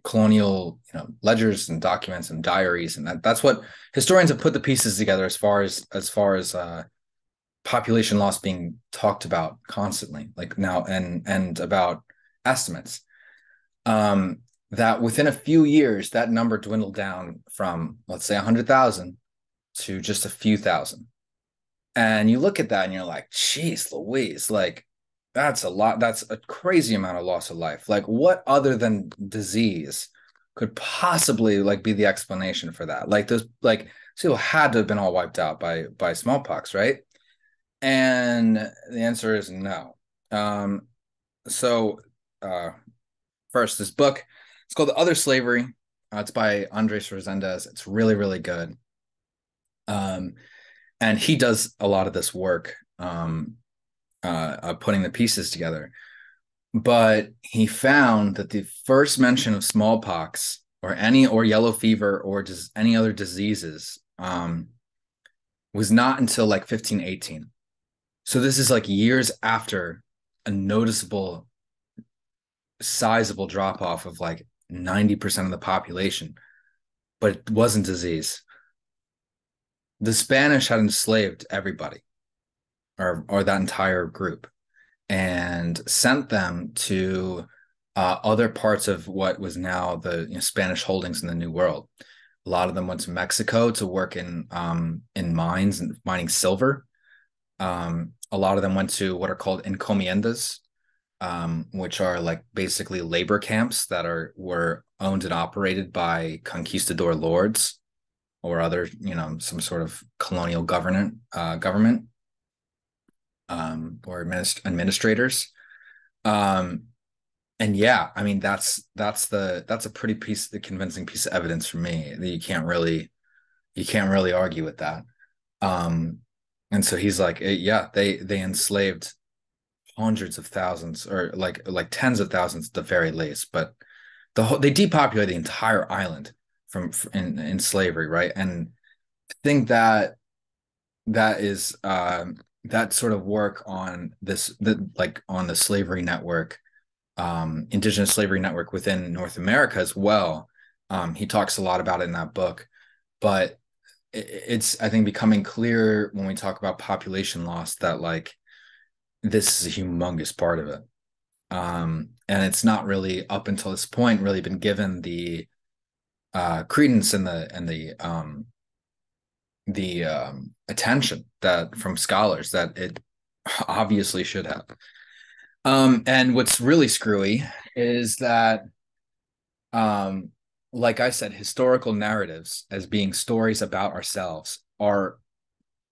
colonial you know ledgers and documents and diaries and that, that's what historians have put the pieces together as far as as far as uh population loss being talked about constantly like now and and about estimates um, that within a few years, that number dwindled down from, let's say, 100,000 to just a few thousand. And you look at that and you're like, geez, Louise, like, that's a lot. That's a crazy amount of loss of life. Like, what other than disease could possibly like be the explanation for that? Like, those, like, people had to have been all wiped out by by smallpox, right? And the answer is no. Um, so uh, first this book. It's called The Other Slavery. Uh, it's by Andres Reséndez. It's really, really good. Um, and he does a lot of this work, um, uh, putting the pieces together. But he found that the first mention of smallpox or any or yellow fever or just any other diseases um, was not until like 1518. So this is like years after a noticeable sizable drop off of like 90% of the population, but it wasn't disease. The Spanish had enslaved everybody or, or that entire group and sent them to uh, other parts of what was now the you know, Spanish holdings in the New World. A lot of them went to Mexico to work in um, in mines and mining silver. Um, a lot of them went to what are called encomiendas, um, which are like basically labor camps that are were owned and operated by conquistador lords or other, you know, some sort of colonial government uh, government um, or administ- administrators. Um, and yeah, I mean that's that's the that's a pretty piece, the convincing piece of evidence for me that you can't really you can't really argue with that. Um, and so he's like, eh, yeah, they they enslaved hundreds of thousands or like like tens of thousands at the very least but the whole they depopulate the entire island from in, in slavery right? And I think that that is uh, that sort of work on this the like on the slavery network um indigenous slavery network within north america as well. Um he talks a lot about it in that book but it's i think becoming clear when we talk about population loss that like this is a humongous part of it. Um, and it's not really up until this point really been given the uh, credence and the and the um, the um, attention that from scholars that it obviously should have. Um, and what's really screwy is that, um, like I said, historical narratives as being stories about ourselves are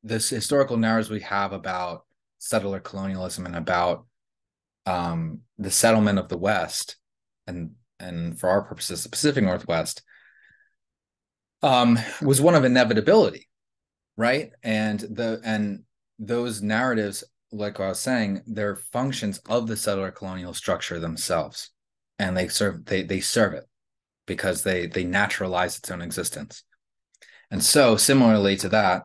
this historical narratives we have about settler colonialism and about um, the settlement of the West and and for our purposes the Pacific Northwest um, was one of inevitability, right? And the and those narratives, like I was saying, they're functions of the settler colonial structure themselves, and they serve they they serve it because they they naturalize its own existence. And so, similarly to that,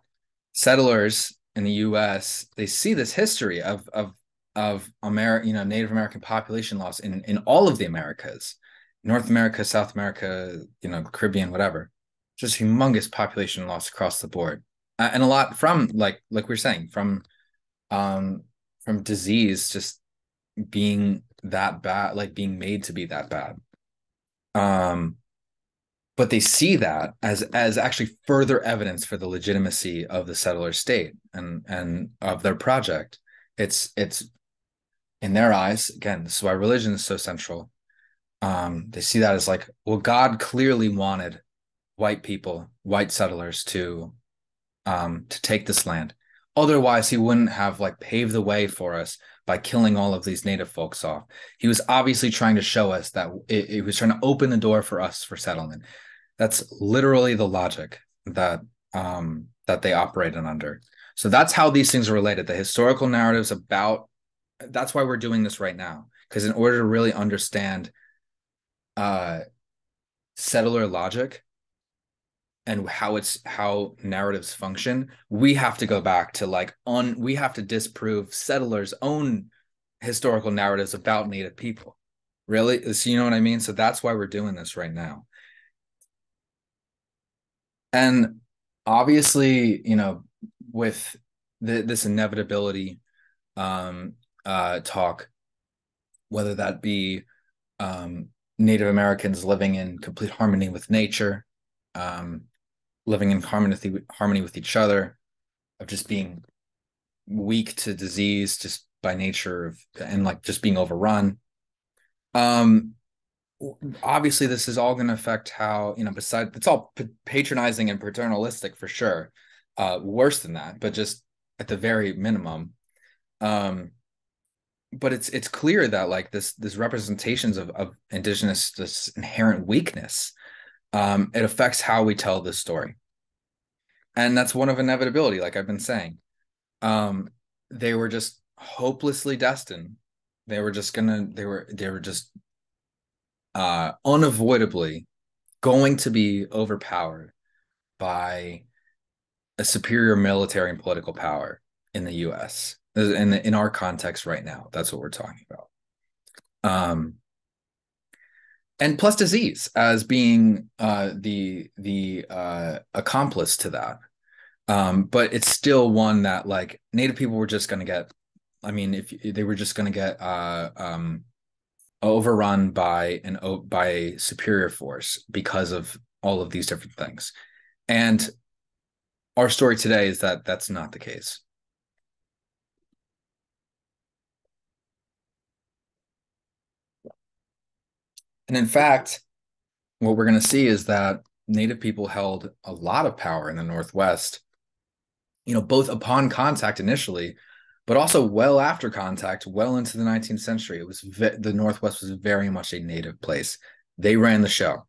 settlers in the U.S. they see this history of of of America, you know, Native American population loss in in all of the Americas, North America, South America, you know, Caribbean, whatever. Just humongous population loss across the board, uh, and a lot from like like we are saying from um from disease just being that bad, like being made to be that bad. Um, but they see that as as actually further evidence for the legitimacy of the settler state and and of their project. It's it's in their eyes again this is why religion is so central. Um they see that as like well god clearly wanted white people white settlers to um to take this land. Otherwise he wouldn't have like paved the way for us by killing all of these native folks off. He was obviously trying to show us that it was trying to open the door for us for settlement that's literally the logic that um, that they operate in under. So that's how these things are related. The historical narratives about that's why we're doing this right now because in order to really understand uh, settler logic and how it's how narratives function, we have to go back to like on we have to disprove settlers' own historical narratives about Native people. Really, so you know what I mean. So that's why we're doing this right now and obviously you know with the, this inevitability um uh talk whether that be um native americans living in complete harmony with nature um living in harmony harmony with each other of just being weak to disease just by nature of and like just being overrun. Um obviously this is all going to affect how you know besides it's all patronizing and paternalistic for sure uh worse than that but just at the very minimum. Um but it's it's clear that like this this representations of, of indigenous this inherent weakness um it affects how we tell this story. And that's one of inevitability like i've been saying. Um they were just hopelessly destined. They were just gonna they were they were just uh, unavoidably going to be overpowered by a superior military and political power in the U.S. in in our context right now. That's what we're talking about. Um, and plus disease as being uh, the the uh, accomplice to that. Um, but it's still one that like Native people were just going to get. I mean, if they were just going to get uh, um, overrun by an by a superior force because of all of these different things, and our story today is that that's not the case. And in fact, what we're going to see is that Native people held a lot of power in the Northwest, you know, both upon contact initially, but also well after contact, well into the 19th century. It was ve- the Northwest was very much a Native place. They ran the show.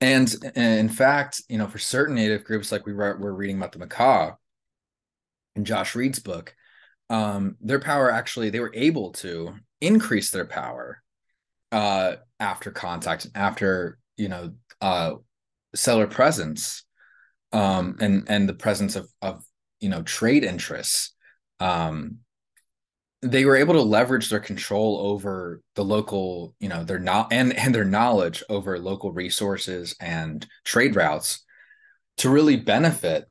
And, in fact, you know, for certain Native groups, like we were, reading about the Makah in Josh Reid's book, um, their power actually, they were able to increase their power uh, after contact, after you know uh, presence, um, and and the presence of of you know trade interests, um, they were able to leverage their control over the local, you know, their not and and their knowledge over local resources and trade routes to really benefit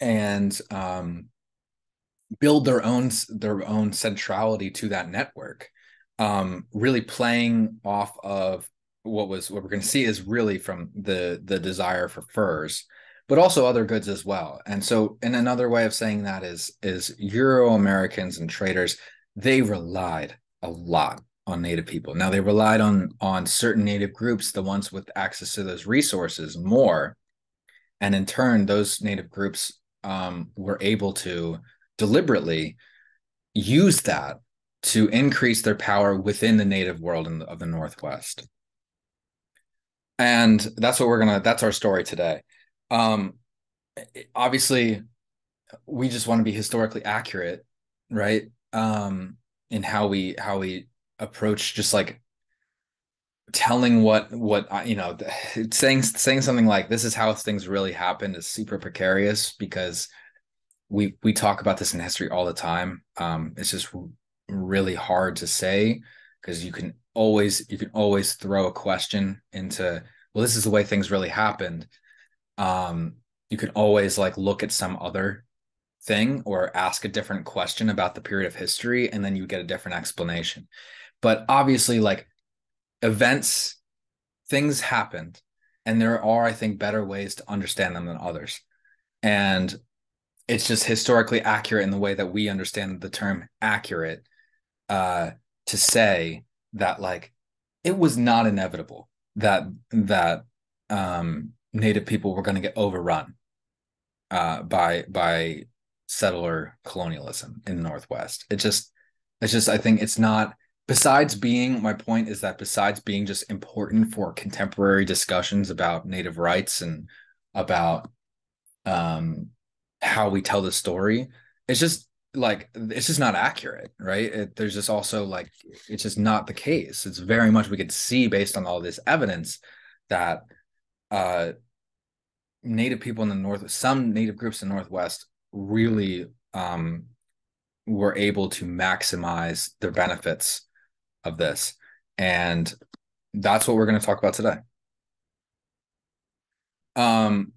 and um, build their own their own centrality to that network um, really playing off of what was what we're going to see is really from the the desire for furs but also other goods as well and so in another way of saying that is is euro americans and traders they relied a lot on native people now they relied on on certain native groups the ones with access to those resources more and in turn those native groups um, were able to deliberately use that to increase their power within the native world the, of the Northwest. And that's what we're gonna. That's our story today. Um, obviously, we just want to be historically accurate, right? Um, in how we how we approach just like telling what what you know saying saying something like this is how things really happened is super precarious because we we talk about this in history all the time um it's just really hard to say because you can always you can always throw a question into well this is the way things really happened um you can always like look at some other thing or ask a different question about the period of history and then you get a different explanation. But obviously like events things happened and there are i think better ways to understand them than others. And it's just historically accurate in the way that we understand the term accurate uh, to say that like it was not inevitable that that um, native people were going to get overrun uh, by by settler colonialism in the northwest. It just it's just i think it's not besides being my point is that besides being just important for contemporary discussions about native rights and about um how we tell the story it's just like it's just not accurate right? It, there's just also like it's just not the case. It's very much we could see based on all this evidence that uh native people in the north some native groups in the northwest really um were able to maximize the benefits of this and that's what we're going to talk about today um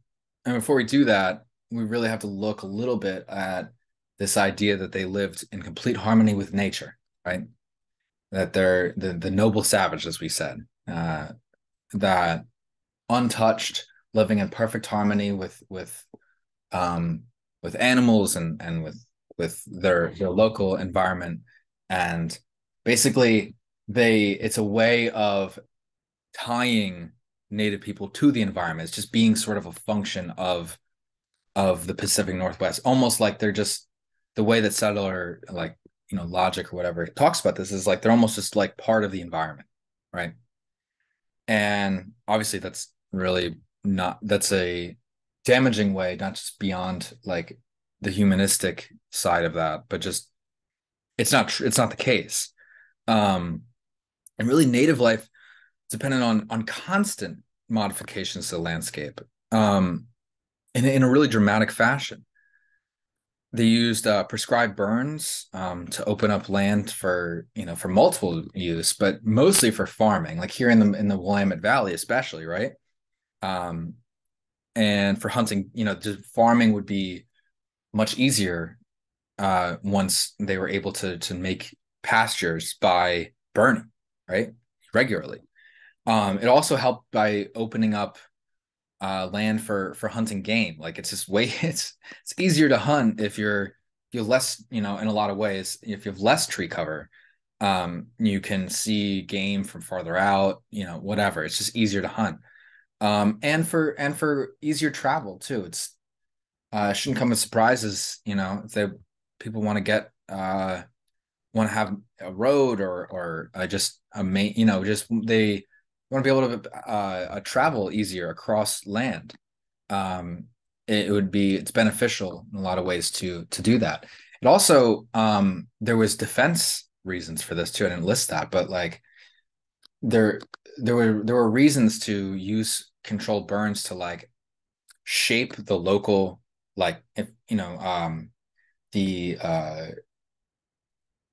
and before we do that we really have to look a little bit at this idea that they lived in complete harmony with nature, right? That they're the, the noble savage, as we said, uh, that untouched, living in perfect harmony with with um, with animals and and with with their their local environment, and basically they it's a way of tying native people to the environment. It's just being sort of a function of of the Pacific Northwest, almost like they're just the way that settler like you know logic or whatever talks about this is like they're almost just like part of the environment right and obviously that's really not that's a damaging way not just beyond like the humanistic side of that but just it's not it's not the case um and really native life dependent on on constant modifications to the landscape um in, in a really dramatic fashion they used uh, prescribed burns um, to open up land for you know for multiple use, but mostly for farming. Like here in the in the Willamette Valley, especially, right? Um, and for hunting, you know, farming would be much easier uh, once they were able to to make pastures by burning, right, regularly. Um, it also helped by opening up uh, land for for hunting game. Like it's just way it's it's easier to hunt if you're you're less, you know, in a lot of ways. If you have less tree cover, um, you can see game from farther out. You know, whatever. It's just easier to hunt. Um, and for and for easier travel too. It's uh, shouldn't come as surprises. You know, if they people want to get uh want to have a road or or uh, just a main, you know, just they want to be able to uh, uh, travel easier across land. Um, it, it, would be it's beneficial in a lot of ways to to do that. It also um, there was defense reasons for this too. I didn't list that, but like there there were there were reasons to use controlled burns to like shape the local like if you know um the uh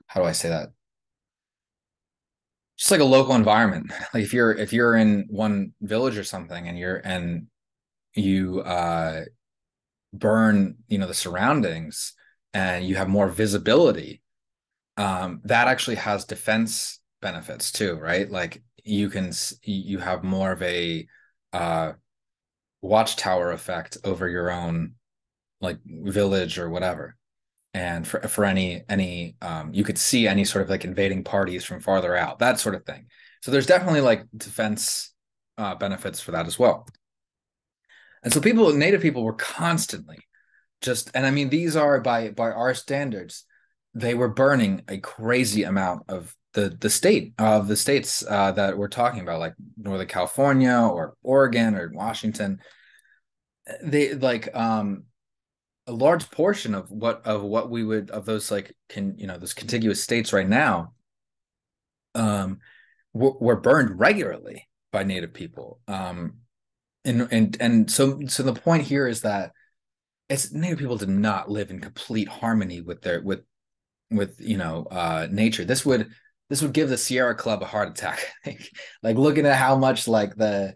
how do I say that? Just like a local environment. Like if you're if you're in one village or something and you're and you uh burn you know the surroundings and you have more visibility um that actually has defense benefits too right? Like you can you have more of a uh watchtower effect over your own like village or whatever and for for any any um, you could see any sort of like invading parties from farther out, that sort of thing. So there's definitely like defense uh, benefits for that as well. And so people, native people, were constantly just, and I mean these are by by our standards, they were burning a crazy amount of the the state of the states uh, that we're talking about, like Northern California or Oregon or Washington. They like um a large portion of what of what we would of those like can you know those contiguous states right now um were, were burned regularly by native people um and and and so so the point here is that it's native people did not live in complete harmony with their with with you know uh nature this would this would give the sierra club a heart attack like looking at how much like the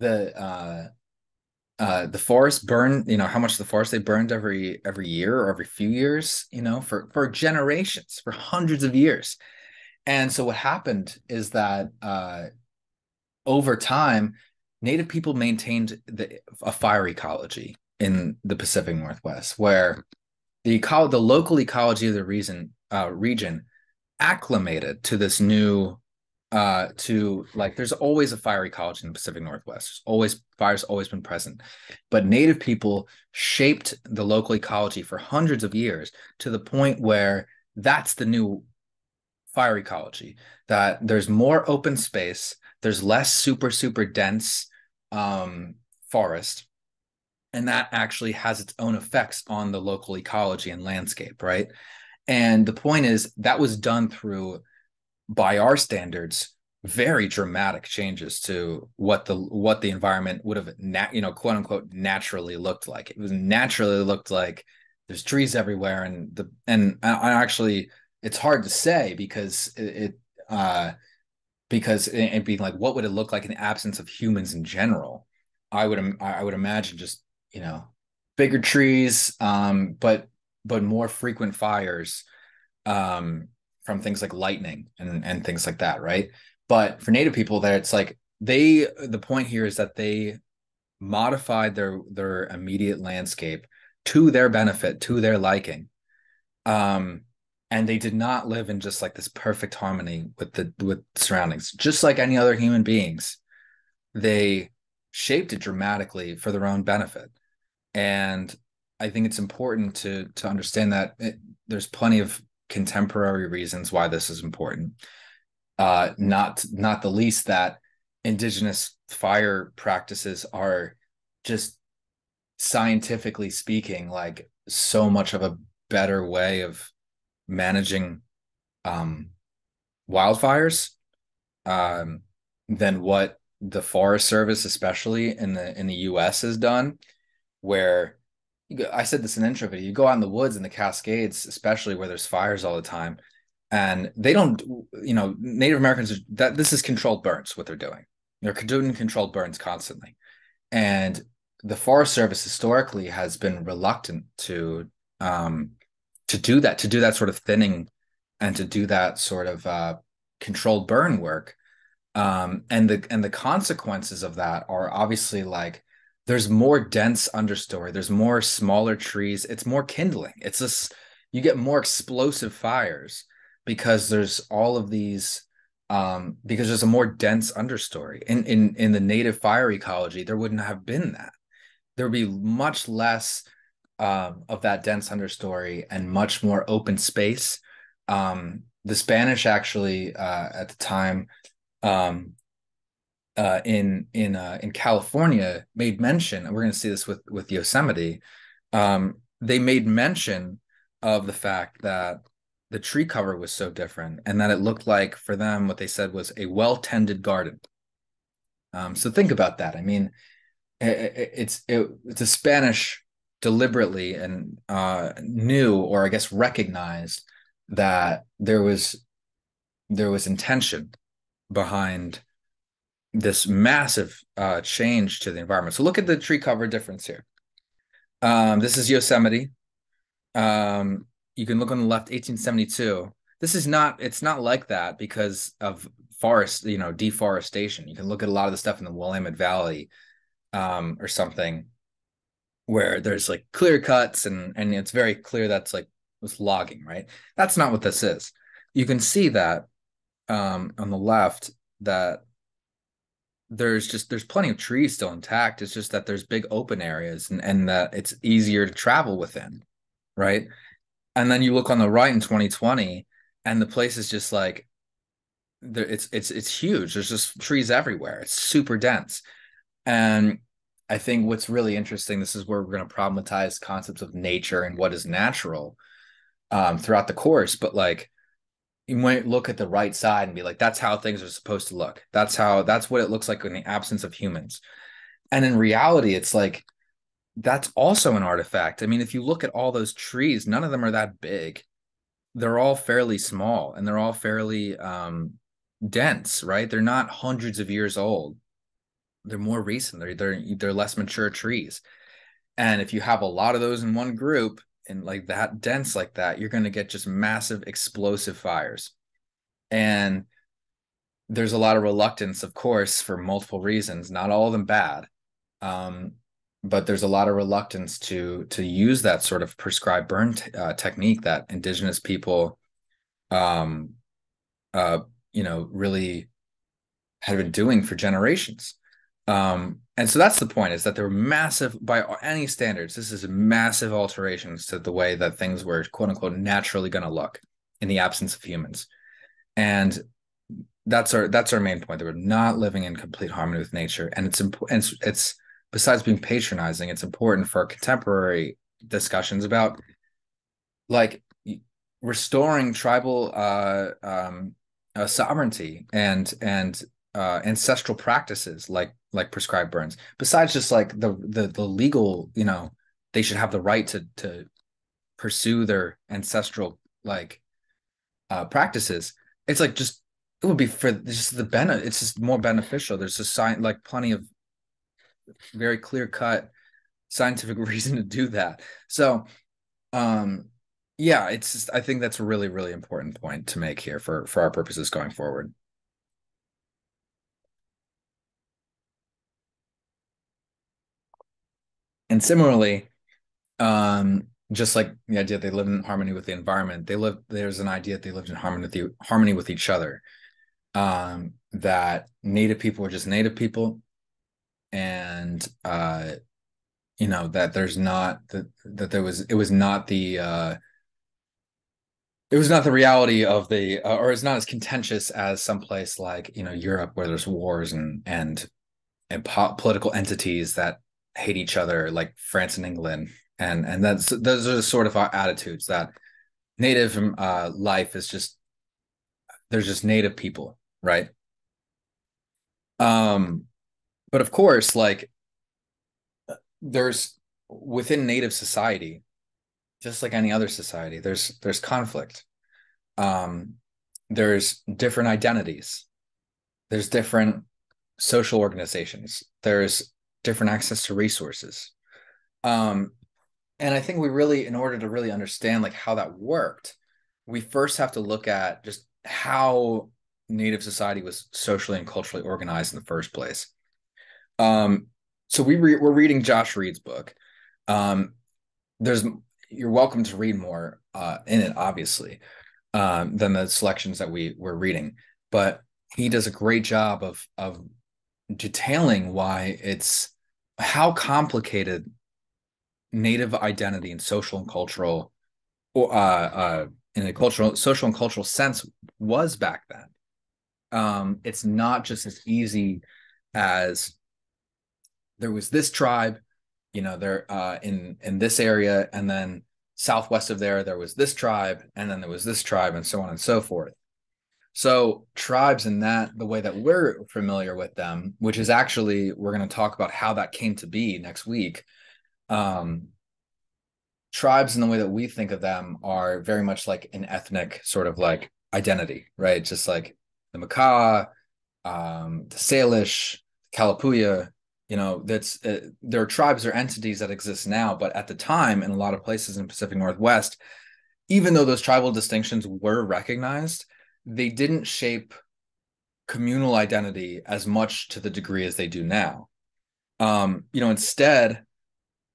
the uh uh, the forest burn you know how much the forest they burned every every year or every few years you know for for generations for hundreds of years. And so what happened is that uh, over time native people maintained the, a fire ecology in the pacific northwest where the eco- the local ecology of the reason uh, region acclimated to this new uh to like there's always a fiery ecology in the Pacific Northwest. There's always fire's always been present. But native people shaped the local ecology for hundreds of years to the point where that's the new fire ecology. That there's more open space, there's less super, super dense um forest. And that actually has its own effects on the local ecology and landscape, right? And the point is that was done through by our standards very dramatic changes to what the what the environment would have nat, you know quote unquote naturally looked like. It was naturally looked like there's trees everywhere and the and I actually it's hard to say because it, it uh because it, being like what would it look like in the absence of humans in general? I would i would imagine just you know bigger trees um but but more frequent fires um from things like lightning and and things like that, right? But for native people there it's like they the point here is that they modified their their immediate landscape to their benefit, to their liking. Um and they did not live in just like this perfect harmony with the with surroundings just like any other human beings they shaped it dramatically for their own benefit and i think it's important to to understand that it, there's plenty of contemporary reasons why this is important. Uh, not not the least that indigenous fire practices are just scientifically speaking like so much of a better way of managing um, wildfires um, than what the Forest Service, especially in the in the U.S., has done, where go, I said this in the intro video. You go out in the woods in the Cascades, especially where there's fires all the time, and they don't. You know, Native Americans that this is controlled burns. What they're doing, they're doing controlled burns constantly, and the Forest Service historically has been reluctant to um, to do that, to do that sort of thinning, and to do that sort of uh, controlled burn work. Um, and the and the consequences of that are obviously like there's more dense understory, there's more smaller trees, it's more kindling. It's just you get more explosive fires because there's all of these um, because there's a more dense understory. In in in the native fire ecology, there wouldn't have been that there would be much less um, of that dense understory and much more open space. Um, the Spanish actually uh, at the time um, uh, in in uh, in California made mention, and we're going to see this with with Yosemite. Um, they made mention of the fact that the tree cover was so different, and that it looked like for them what they said was a well tended garden. Um, so think about that. I mean, it's it, it's a Spanish deliberately and uh, knew or I guess recognized that there was there was intention behind this massive uh, change to the environment. So look at the tree cover difference here. Um, this is Yosemite. Um, you can look on the left, 1872. This is not, it's not like that because of forest, you know, deforestation. You can look at a lot of the stuff in the Willamette Valley um, or something where there's like clear cuts and and it's very clear that's like was logging, right? That's not what this is. You can see that um, on the left that there's just there's plenty of trees still intact. It's just that there's big open areas and, and that it's easier to travel within, right? And then you look on the right in 2020, and the place is just like it's it's it's huge. There's just trees everywhere. It's super dense. And I think what's really interesting, this is where we're going to problematize concepts of nature and what is natural um, throughout the course. But like, you might look at the right side and be like, that's how things are supposed to look. That's how, that's what it looks like in the absence of humans. And in reality, it's like, that's also an artifact. I mean, if you look at all those trees, none of them are that big. They're all fairly small and they're all fairly um, dense, right? They're not hundreds of years old they're more recent. They're they're they're less mature trees. And if you have a lot of those in one group and like that dense like that, you're going to get just massive explosive fires. And there's a lot of reluctance, of course, for multiple reasons, not all of them bad. Um, but there's a lot of reluctance to to use that sort of prescribed burn t- uh, technique that indigenous people um uh you know really had been doing for generations um, and so that's the point is that there were massive, by any standards, this is massive alterations to the way that things were quote unquote naturally going to look in the absence of humans. And that's our that's our main point that we're not living in complete harmony with nature. And it's important it's, it's besides being patronizing, it's important for contemporary discussions about like restoring tribal uh, um, uh, sovereignty and and uh, ancestral practices like like prescribed burns. Besides just like the the the legal you know they should have the right to to pursue their ancestral like uh practices. It's like just it would be for just the benefit it's just more beneficial. There's a sign like plenty of very clear cut scientific reason to do that. So um yeah it's just i think that's a really really important point to make here for for our purposes going forward And similarly, um, just like the idea they live in harmony with the environment, they live. There's an idea that they lived in harmony with the harmony with each other. Um, that Native people were just Native people, and uh, you know that there's not that that there was it was not the uh, it was not the reality of the uh, or it's not as contentious as someplace like you know Europe where there's wars and and and po- political entities that hate each other like France and England. And and that's those are sort of our attitudes that native uh, life is just there's just native people, right? Um, but of course, like there's within native society just like any other society there's there's conflict um there's different identities there's different social organizations there's different access to resources. Um and i think we really in order to really understand like how that worked we first have to look at just how native society was socially and culturally organized in the first place. Um so we re- we're reading josh reid's book. Um there's you're welcome to read more uh in it obviously um than the selections that we were reading but he does a great job of of detailing why it's how complicated native identity and social and cultural or uh, uh, in a cultural social and cultural sense was back then. Um, it's not just as easy as there was this tribe you know there uh, in in this area and then southwest of there there was this tribe and then there was this tribe and so on and so forth so tribes in that the way that we're familiar with them, which is actually we're going to talk about how that came to be next week. Um, tribes in the way that we think of them are very much like an ethnic sort of like identity, right? Just like the Makah, um, the Salish, Kalapuya, you know, that's uh, there are tribes or entities that exist now, but at the time, in a lot of places in Pacific Northwest, even though those tribal distinctions were recognized, they didn't shape communal identity as much to the degree as they do now. Um, you know, instead,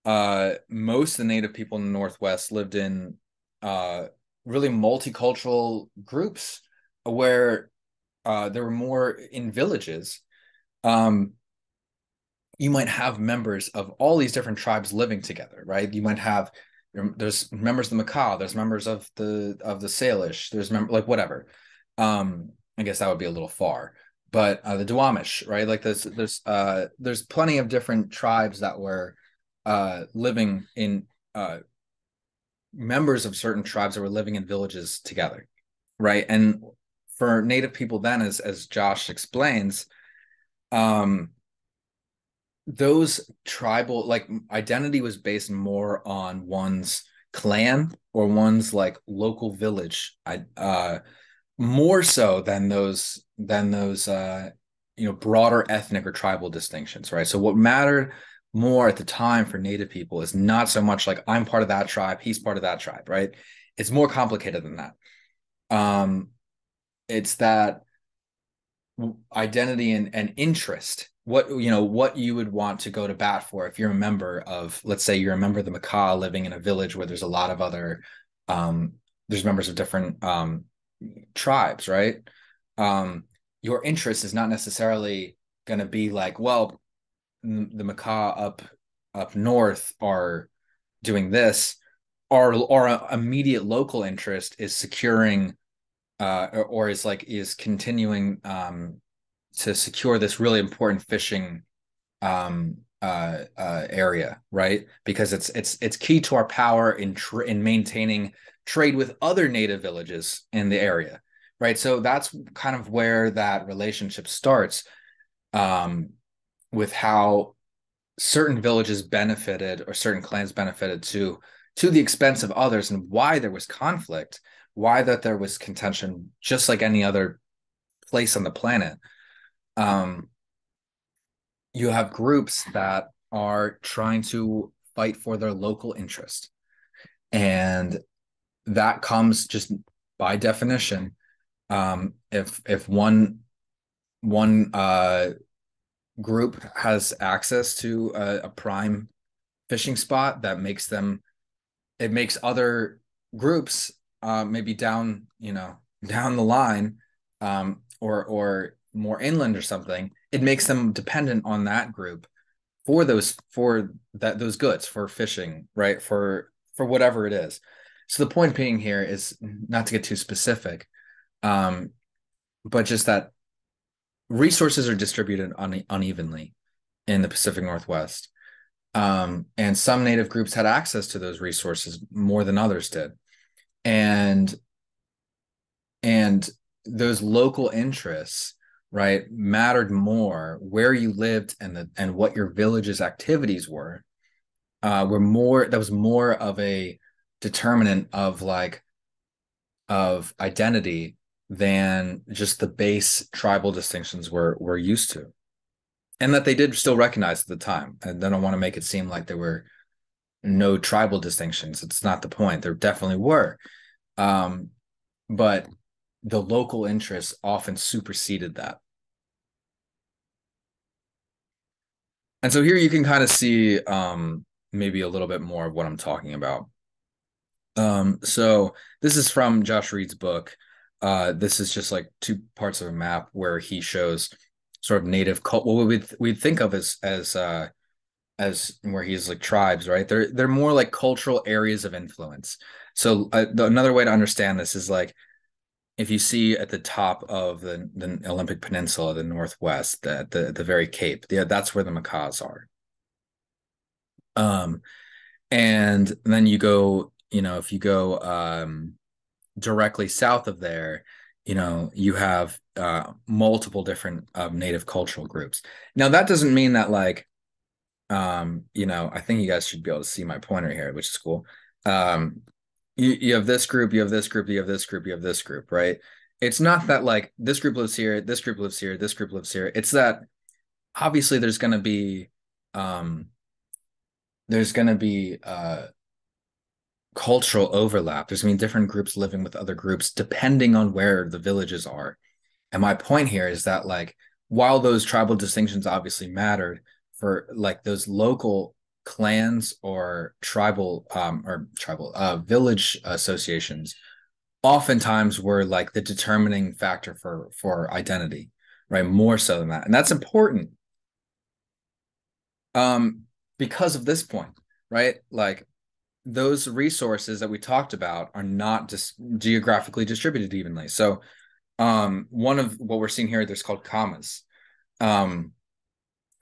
uh, most of the native people in the Northwest lived in uh, really multicultural groups where uh, there were more in villages. Um, you might have members of all these different tribes living together, right? You might have there's members of the Makah, there's members of the of the Salish, there's member like whatever um i guess that would be a little far but uh, the Duwamish, right? Like there's there's uh there's plenty of different tribes that were uh living in uh members of certain tribes that were living in villages together, right? And for native people then as as Josh explains, um those tribal like identity was based more on one's clan or one's like local village I uh more so than those than those uh you know broader ethnic or tribal distinctions right? So what mattered more at the time for native people is not so much like i'm part of that tribe he's part of that tribe right? It's more complicated than that. Um it's that identity and, and interest what you know what you would want to go to bat for if you're a member of let's say you're a member of the Makah living in a village where there's a lot of other um there's members of different um tribes, right? Um, your interest is not necessarily going to be like, well, the Makah up up north are doing this. Our our immediate local interest is securing, uh, or, or is like is continuing um, to secure this really important fishing um, uh, uh, area, right? Because it's it's it's key to our power in tra- in maintaining trade with other native villages in the area right? So that's kind of where that relationship starts um, with how certain villages benefited or certain clans benefited to to the expense of others and why there was conflict why that there was contention just like any other place on the planet. Um, you have groups that are trying to fight for their local interest. And that comes just by definition. Um, if if one one uh, group has access to a, a, prime fishing spot that makes them it makes other groups uh, maybe down you know down the line um, or or more inland or something it makes them dependent on that group for those for that those goods for fishing right? For for whatever it is so the point being here is not to get too specific, um, but just that resources are distributed un- unevenly in the Pacific Northwest. Um, and some native groups had access to those resources more than others did. And and those local interests right mattered more where you lived and the and what your village's activities were uh, were more that was more of a determinant of like of identity than just the base tribal distinctions we're we're used to. And that they did still recognize at the time. And i don't want to make it seem like there were no tribal distinctions. It's not the point. There definitely were. Um, but the local interests often superseded that. And so here you can kind of see um, maybe a little bit more of what i'm talking about um, so this is from Josh Reid's book. Uh, this is just like two parts of a map where he shows sort of native cult what we we think of as as uh as where he's like tribes, right? They're they're more like cultural areas of influence. So uh, the, another way to understand this is like if you see at the top of the, the Olympic Peninsula, the northwest, at the, the very Cape, yeah, that's where the Makahs are. Um, and then you go you know, if you go um, directly south of there, you know, you have uh, multiple different uh, native cultural groups. Now, that doesn't mean that like, um, you know, I think you guys should be able to see my pointer here, which is cool. Um, you, you have this group, you have this group, you have this group, you have this group, right? It's not that like this group lives here, this group lives here, this group lives here. It's that obviously there's going to be, um, there's going to be uh, cultural overlap. There's going to be different groups living with other groups depending on where the villages are. And my point here is that like while those tribal distinctions obviously mattered for like those local clans or tribal um or tribal uh village associations oftentimes were like the determining factor for for identity right more so than that and that's important um because of this point right like those resources that we talked about are not just geographically distributed evenly. So um, one of what we're seeing here, there's called camas. Um,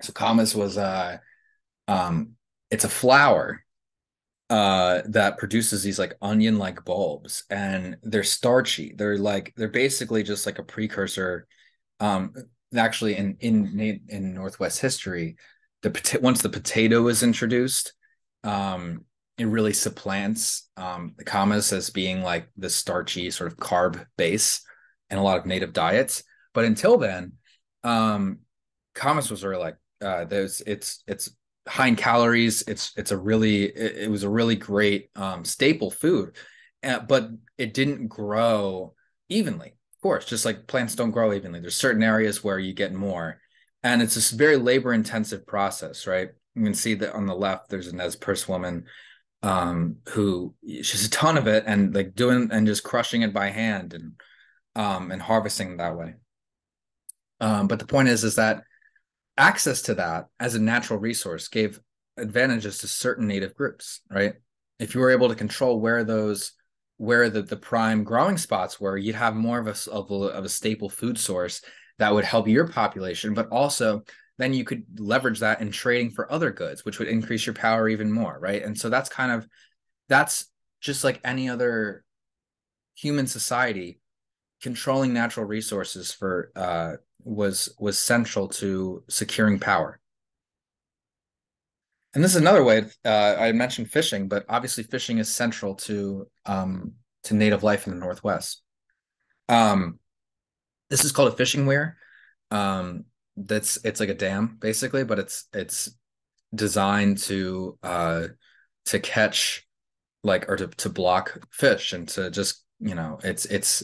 so camas was uh, um, it's a flower uh, that produces these like onion like bulbs and they're starchy. They're like they're basically just like a precursor. Um, actually, in in in Northwest history, the once the potato is introduced, um, it really supplants um, the camas as being like the starchy sort of carb base in a lot of native diets. But until then, um, camas was really like uh, there's it's it's high in calories. It's it's a really it, it was a really great um, staple food, uh, but it didn't grow evenly. Of course, just like plants don't grow evenly. There's certain areas where you get more, and it's this very labor intensive process, right? You can see that on the left, there's a Nez Perce woman um, who she's a ton of it and like doing and just crushing it by hand and um, and harvesting that way. Um, but the point is, is that access to that as a natural resource gave advantages to certain native groups, right? If you were able to control where those where the, the prime growing spots were, you'd have more of a, of a of a staple food source that would help your population, but also then you could leverage that in trading for other goods, which would increase your power even more, right? And so that's kind of that's just like any other human society controlling natural resources for uh, was was central to securing power. And this is another way. Uh, I mentioned fishing, but obviously fishing is central to um, to native life in the Northwest. Um, this is called a fishing weir. Um, that's it's like a dam basically, but it's it's designed to uh to catch like or to to block fish and to just you know it's it's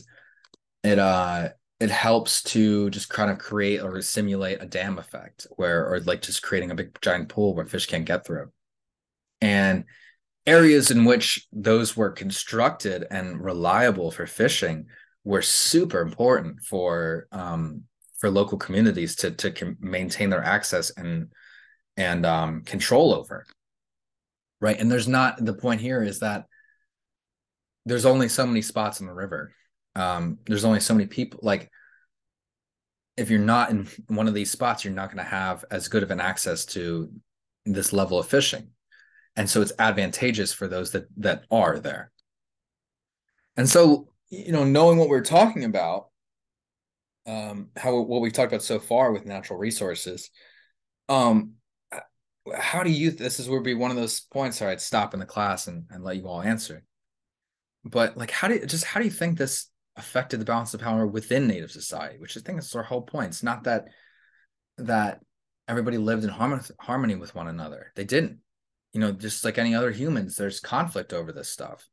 it uh it helps to just kind of create or simulate a dam effect where or like just creating a big giant pool where fish can't get through. And areas in which those were constructed and reliable for fishing were super important for um for local communities to to maintain their access and and um, control over. Right? And there's not the point here is that there's only so many spots in the river. Um, there's only so many people like if you're not in one of these spots you're not going to have as good of an access to this level of fishing. And so it's advantageous for those that that are there. And so you know knowing what we're talking about um, how what we've talked about so far with natural resources, um, how do you this is where be one of those points where I'd stop in the class and, and let you all answer. But like how do you just how do you think this affected the balance of power within native society, which I think is our whole point. It's not that that everybody lived in harmony with one another. They didn't. You know, just like any other humans, there's conflict over this stuff.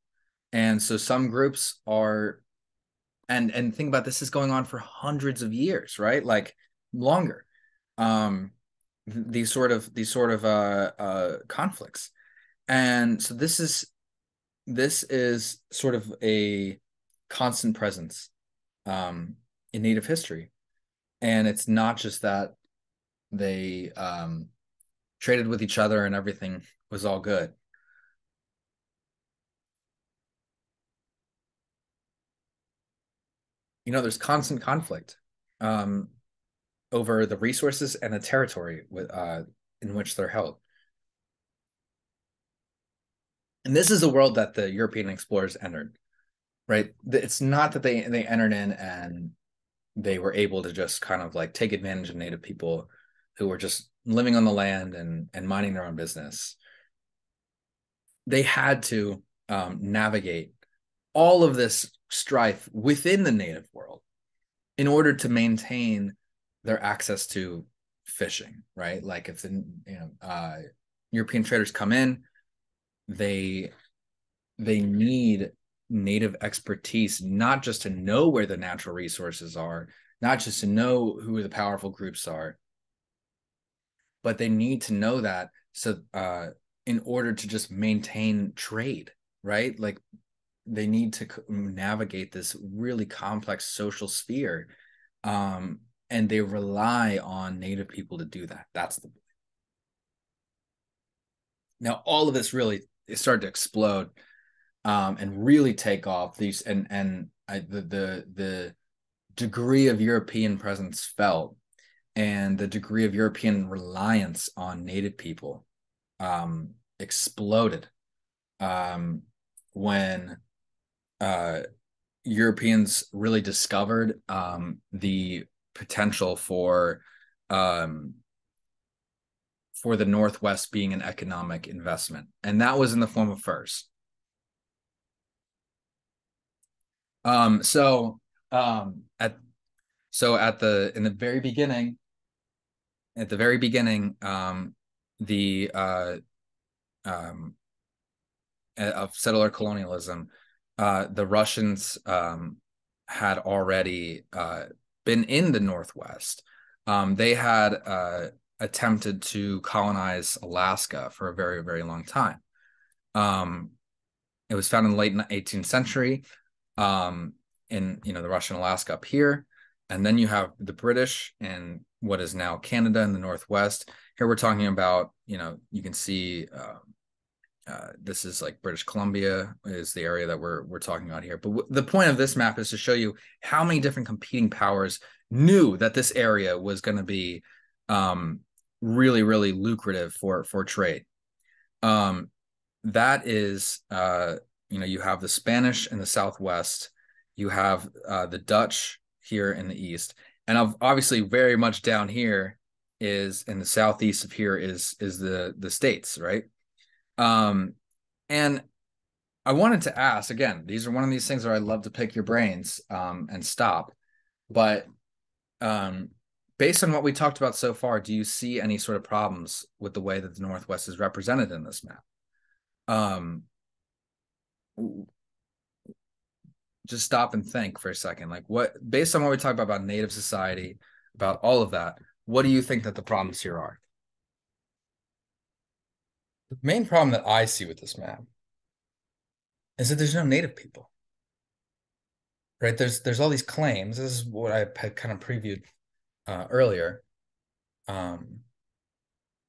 And so some groups are and and think about this is going on for hundreds of years, right? Like longer. Um these sort of these sort of uh uh conflicts. And so this is this is sort of a constant presence um, in Native history. And it's not just that they um, traded with each other and everything was all good. You know, there's constant conflict um, over the resources and the territory with, uh, in which they're held. And this is a world that the European explorers entered right it's not that they they entered in and they were able to just kind of like take advantage of native people who were just living on the land and and minding their own business they had to um, navigate all of this strife within the native world in order to maintain their access to fishing right like if the you know uh, european traders come in they they need native expertise, not just to know where the natural resources are, not just to know who the powerful groups are, but they need to know that so uh, in order to just maintain trade, right? Like they need to navigate this really complex social sphere, um, and they rely on native people to do that. That's the now all of this really it started to explode um, and really take off these and and I, the the the degree of European presence felt and the degree of European reliance on native people um, exploded um, when uh, Europeans really discovered um, the potential for um, for the Northwest being an economic investment, and that was in the form of furs. Um, so um at so at the in the very beginning, at the very beginning, um, the uh um of settler colonialism, uh, the Russians um, had already uh, been in the Northwest. Um, they had uh, attempted to colonize Alaska for a very, very long time. Um, it was found in the late 18th century um, in you know the Russian Alaska up here, and then you have the British and what is now Canada in the Northwest. Here we're talking about you know you can see uh, this is like British Columbia is the area that we're we're talking about here. But w- the point of this map is to show you how many different competing powers knew that this area was going to be um, really really lucrative for for trade. Um, that is uh, you know you have the spanish in the southwest you have uh, the dutch here in the east and obviously very much down here is in the southeast of here is is the the states right um and i wanted to ask again these are one of these things where i love to pick your brains um and stop but um based on what we talked about so far do you see any sort of problems with the way that the northwest is represented in this map? Um just stop and think for a second like what based on what we talked about about native society about all of that what do you think that the problems here are the main problem that i see with this map is that there's no native people right? There's there's all these claims. This is what i had kind of previewed uh, earlier. Um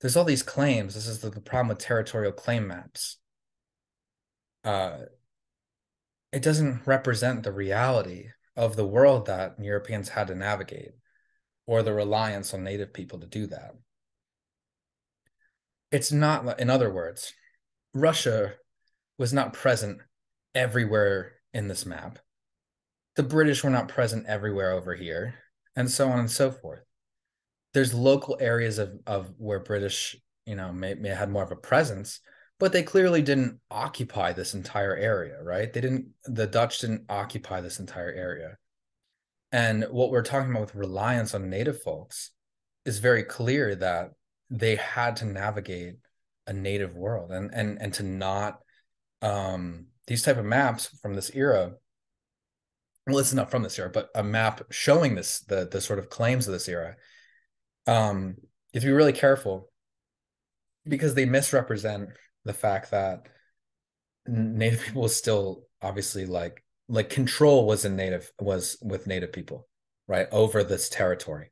there's all these claims. This is the, the problem with territorial claim maps. Uh, it doesn't represent the reality of the world that Europeans had to navigate or the reliance on native people to do that. It's not, in other words, Russia was not present everywhere in this map. The British were not present everywhere over here, and so on and so forth. There's local areas of, of where British you know, may, may had more of a presence, but they clearly didn't occupy this entire area, right? They didn't, the Dutch didn't occupy this entire area. And what we're talking about with reliance on native folks is very clear that they had to navigate a native world and and and to not um these type of maps from this era well it's not from this era but a map showing this the the sort of claims of this era um you have to be really careful because they misrepresent the fact that native people still obviously like like control was in native was with native people right over this territory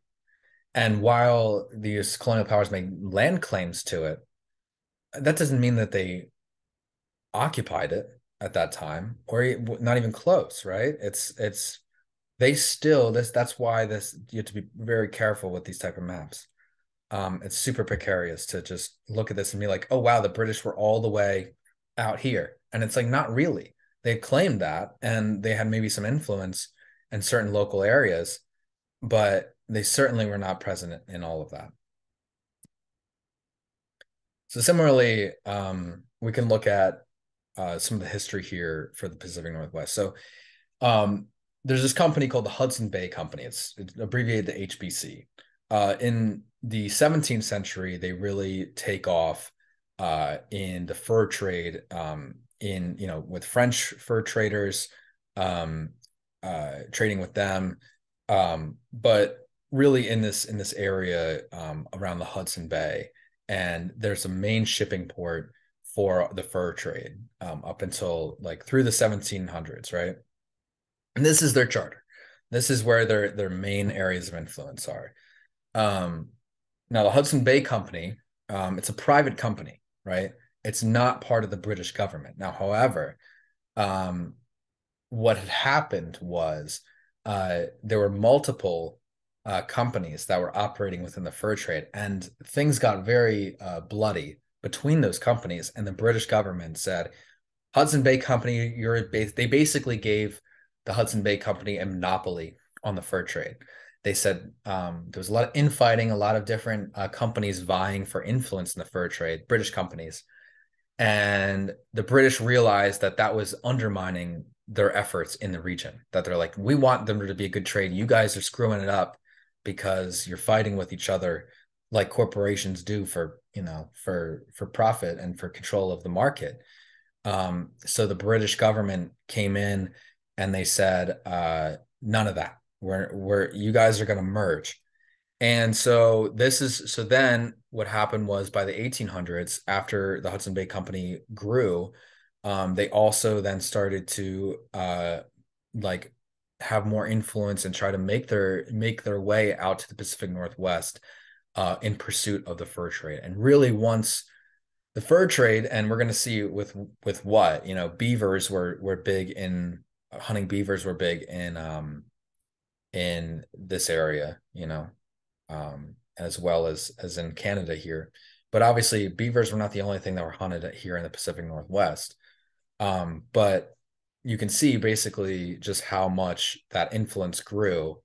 and while these colonial powers make land claims to it that doesn't mean that they occupied it at that time or not even close right? It's it's they still this that's why this you have to be very careful with these type of maps. Um it's super precarious to just look at this and be like oh wow the british were all the way out here. And it's like not really. They claimed that and they had maybe some influence in certain local areas but they certainly were not present in all of that. So similarly um, we can look at uh, some of the history here for the pacific northwest. So um, there's this company called the hudson bay company. It's, it's abbreviated the hbc uh, in the 17th century they really take off uh, in the fur trade um, in you know with French fur traders, um, uh, trading with them, um, but really in this in this area um, around the Hudson Bay, and there's a main shipping port for the fur trade um, up until like through the 1700s, right? And this is their charter. This is where their their main areas of influence are. Um, now, the Hudson Bay Company, um, it's a private company, right? It's not part of the British government. Now, however, um, what had happened was uh, there were multiple uh, companies that were operating within the fur trade, and things got very uh, bloody between those companies. And the British government said, Hudson Bay Company, you're they basically gave the Hudson Bay Company a monopoly on the fur trade. They said um, there was a lot of infighting, a lot of different uh, companies vying for influence in the fur trade, British companies and the british realized that that was undermining their efforts in the region that they're like we want them to be a good trade you guys are screwing it up because you're fighting with each other like corporations do for you know for for profit and for control of the market. Um, so the british government came in and they said uh, none of that. We're, we're you guys are going to merge. And so this is so then what happened was by the 1800s, after the Hudson Bay Company grew, um, they also then started to uh, like have more influence and try to make their make their way out to the Pacific Northwest uh, in pursuit of the fur trade. And really, once the fur trade, and we're going to see with with what you know, beavers were were big in hunting. Beavers were big in um, in this area, you know, um, as well as as in Canada here. But obviously, beavers were not the only thing that were hunted here in the Pacific Northwest. Um, but you can see basically just how much that influence grew,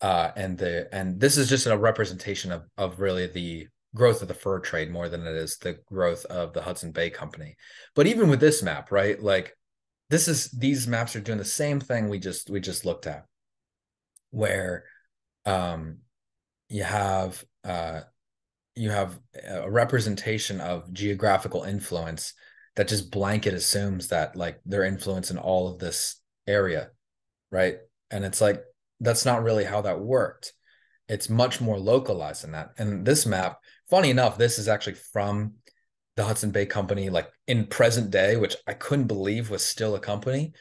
uh, and the and this is just a representation of of really the growth of the fur trade more than it is the growth of the Hudson Bay Company. But even with this map, right, like this is these maps are doing the same thing we just we just looked at, where um, you have uh, you have a representation of geographical influence that just blanket assumes that like their influence in all of this area, right? And it's like that's not really how that worked. It's much more localized than that. And this map, funny enough, this is actually from the Hudson Bay Company, like in present day, which I couldn't believe was still a company.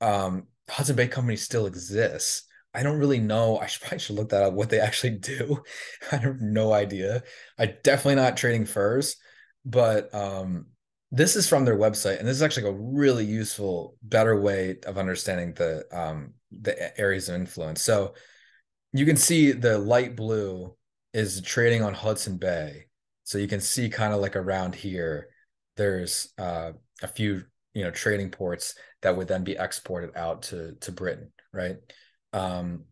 Um, Hudson Bay Company still exists I don't really know. I should probably should look that up what they actually do. I have no idea. I definitely not trading furs, but um, this is from their website, and this is actually a really useful, better way of understanding the um, the areas of influence. So you can see the light blue is trading on Hudson Bay. So you can see kind of like around here, there's uh, a few you know trading ports that would then be exported out to to Britain, right? Um,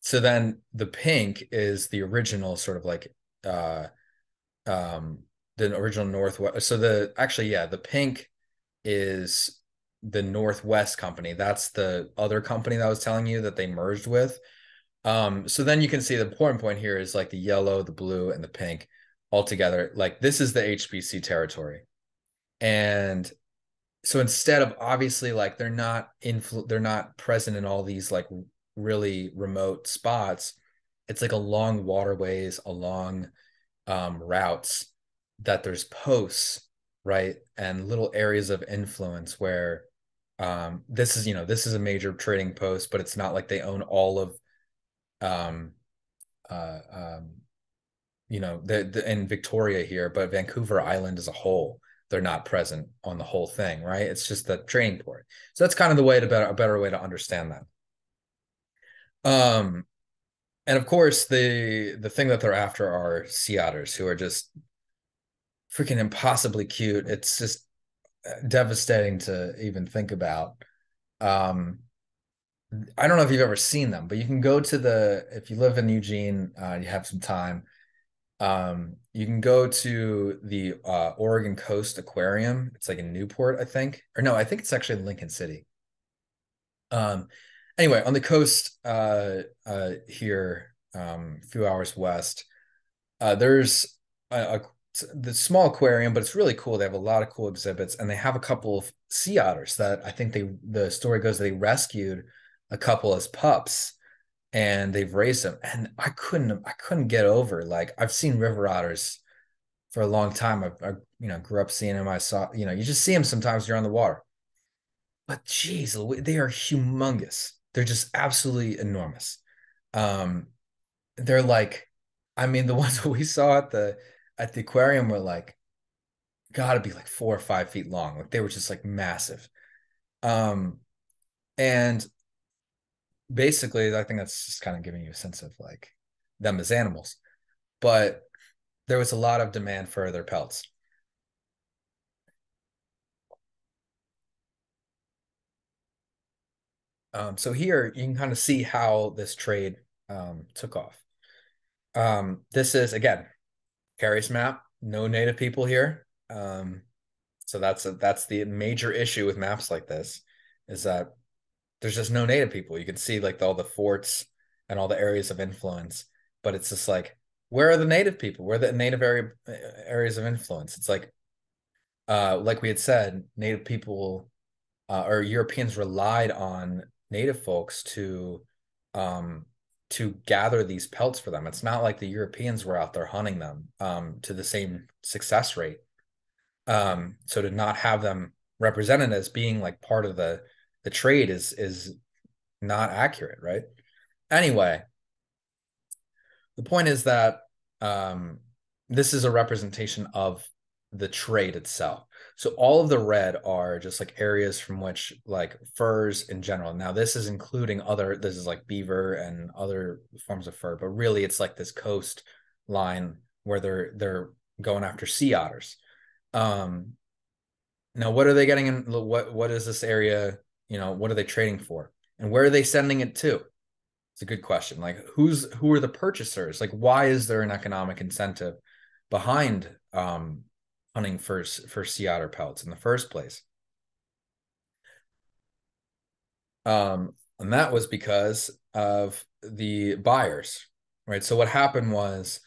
so then the pink is the original sort of like uh, um, the original Northwest. So the actually, yeah, the pink is the Northwest company. That's the other company that I was telling you that they merged with. Um, so then you can see the important point here is like the yellow, the blue, and the pink all together. Like this is the HBC territory. And so instead of obviously like they're not influ- they're not present in all these like really remote spots, it's like along waterways, along um, routes that there's posts, right? And little areas of influence where um, this is, you know, this is a major trading post, but it's not like they own all of um uh um you know the, the in Victoria here, but Vancouver Island as a whole, they're not present on the whole thing, right? It's just the trading port. So that's kind of the way to better a better way to understand that. Um and of course the the thing that they're after are sea otters who are just freaking impossibly cute. It's just uh, devastating to even think about. Um I don't know if you've ever seen them, but you can go to the if you live in Eugene, uh, you have some time. Um, you can go to the uh, Oregon Coast Aquarium. It's like in Newport, I think, or no, I think it's actually in Lincoln City. Um, anyway, on the coast uh, uh, here, um, a few hours west, uh, there's a, a the small aquarium, but it's really cool. They have a lot of cool exhibits, and they have a couple of sea otters that I think they the story goes they rescued a couple as pups and they've raised them and i couldn't i couldn't get over like i've seen river otters for a long time. I, I you know grew up seeing them i saw you know you just see them sometimes you're on the water. But geez they are humongous. They're just absolutely enormous. Um they're like i mean the ones that we saw at the at the aquarium were like gotta be like four or five feet long like they were just like massive um and basically, I think that's just kind of giving you a sense of like them as animals. But there was a lot of demand for their pelts. Um, so here you can kind of see how this trade um, took off. Um, this is again Carius map, no native people here. Um, so that's a, that's the major issue with maps like this, is that there's just no native people. You can see like all the forts and all the areas of influence, but it's just like, where are the native people? Where are the native area areas of influence? It's like, uh, like we had said, native people uh, or Europeans relied on native folks to um, to gather these pelts for them. It's not like the Europeans were out there hunting them um, to the same success rate. Um, so to not have them represented as being like part of the the trade is is not accurate, right? Anyway, the point is that um, this is a representation of the trade itself. So all of the red are just like areas from which like furs in general. Now this is including other this is like beaver and other forms of fur, but really it's like this coast line where they're they're going after sea otters. Um now what are they getting in what what is this area you know what are they trading for and where are they sending it to it's a good question like who's who are the purchasers like why is there an economic incentive behind um hunting for for sea otter pelts in the first place. Um and that was because of the buyers right? So what happened was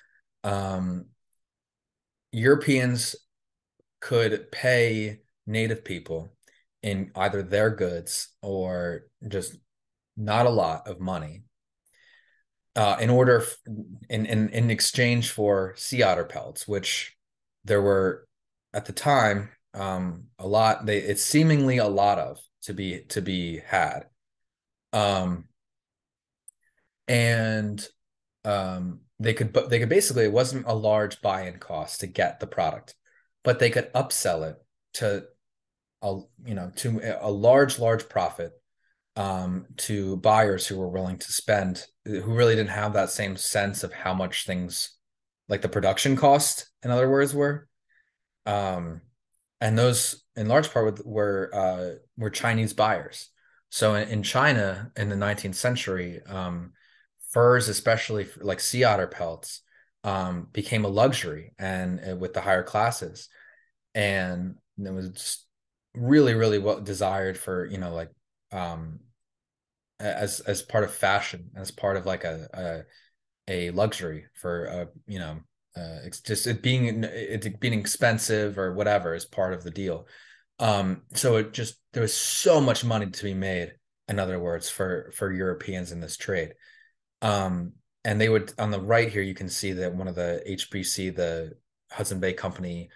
um europeans could pay native people in either their goods or just not a lot of money uh, in order f- in, in in exchange for sea otter pelts which there were at the time um, a lot they it's seemingly a lot of to be to be had. Um and um they could but they could basically it wasn't a large buy-in cost to get the product but they could upsell it to a you know to a large large profit um, to buyers who were willing to spend who really didn't have that same sense of how much things like the production cost in other words were um, and those in large part were uh, were Chinese buyers. So in, in China in the 19th century um, furs especially like sea otter pelts um, became a luxury and, and with the higher classes, and it was really really well desired for you know like um, as as part of fashion, as part of like a a, a luxury for a you know uh, it's just it being it being expensive or whatever is part of the deal. Um, so it just there was so much money to be made. In other words, for for Europeans in this trade, um, and they would on the right here you can see that one of the HBC, the Hudson Bay Company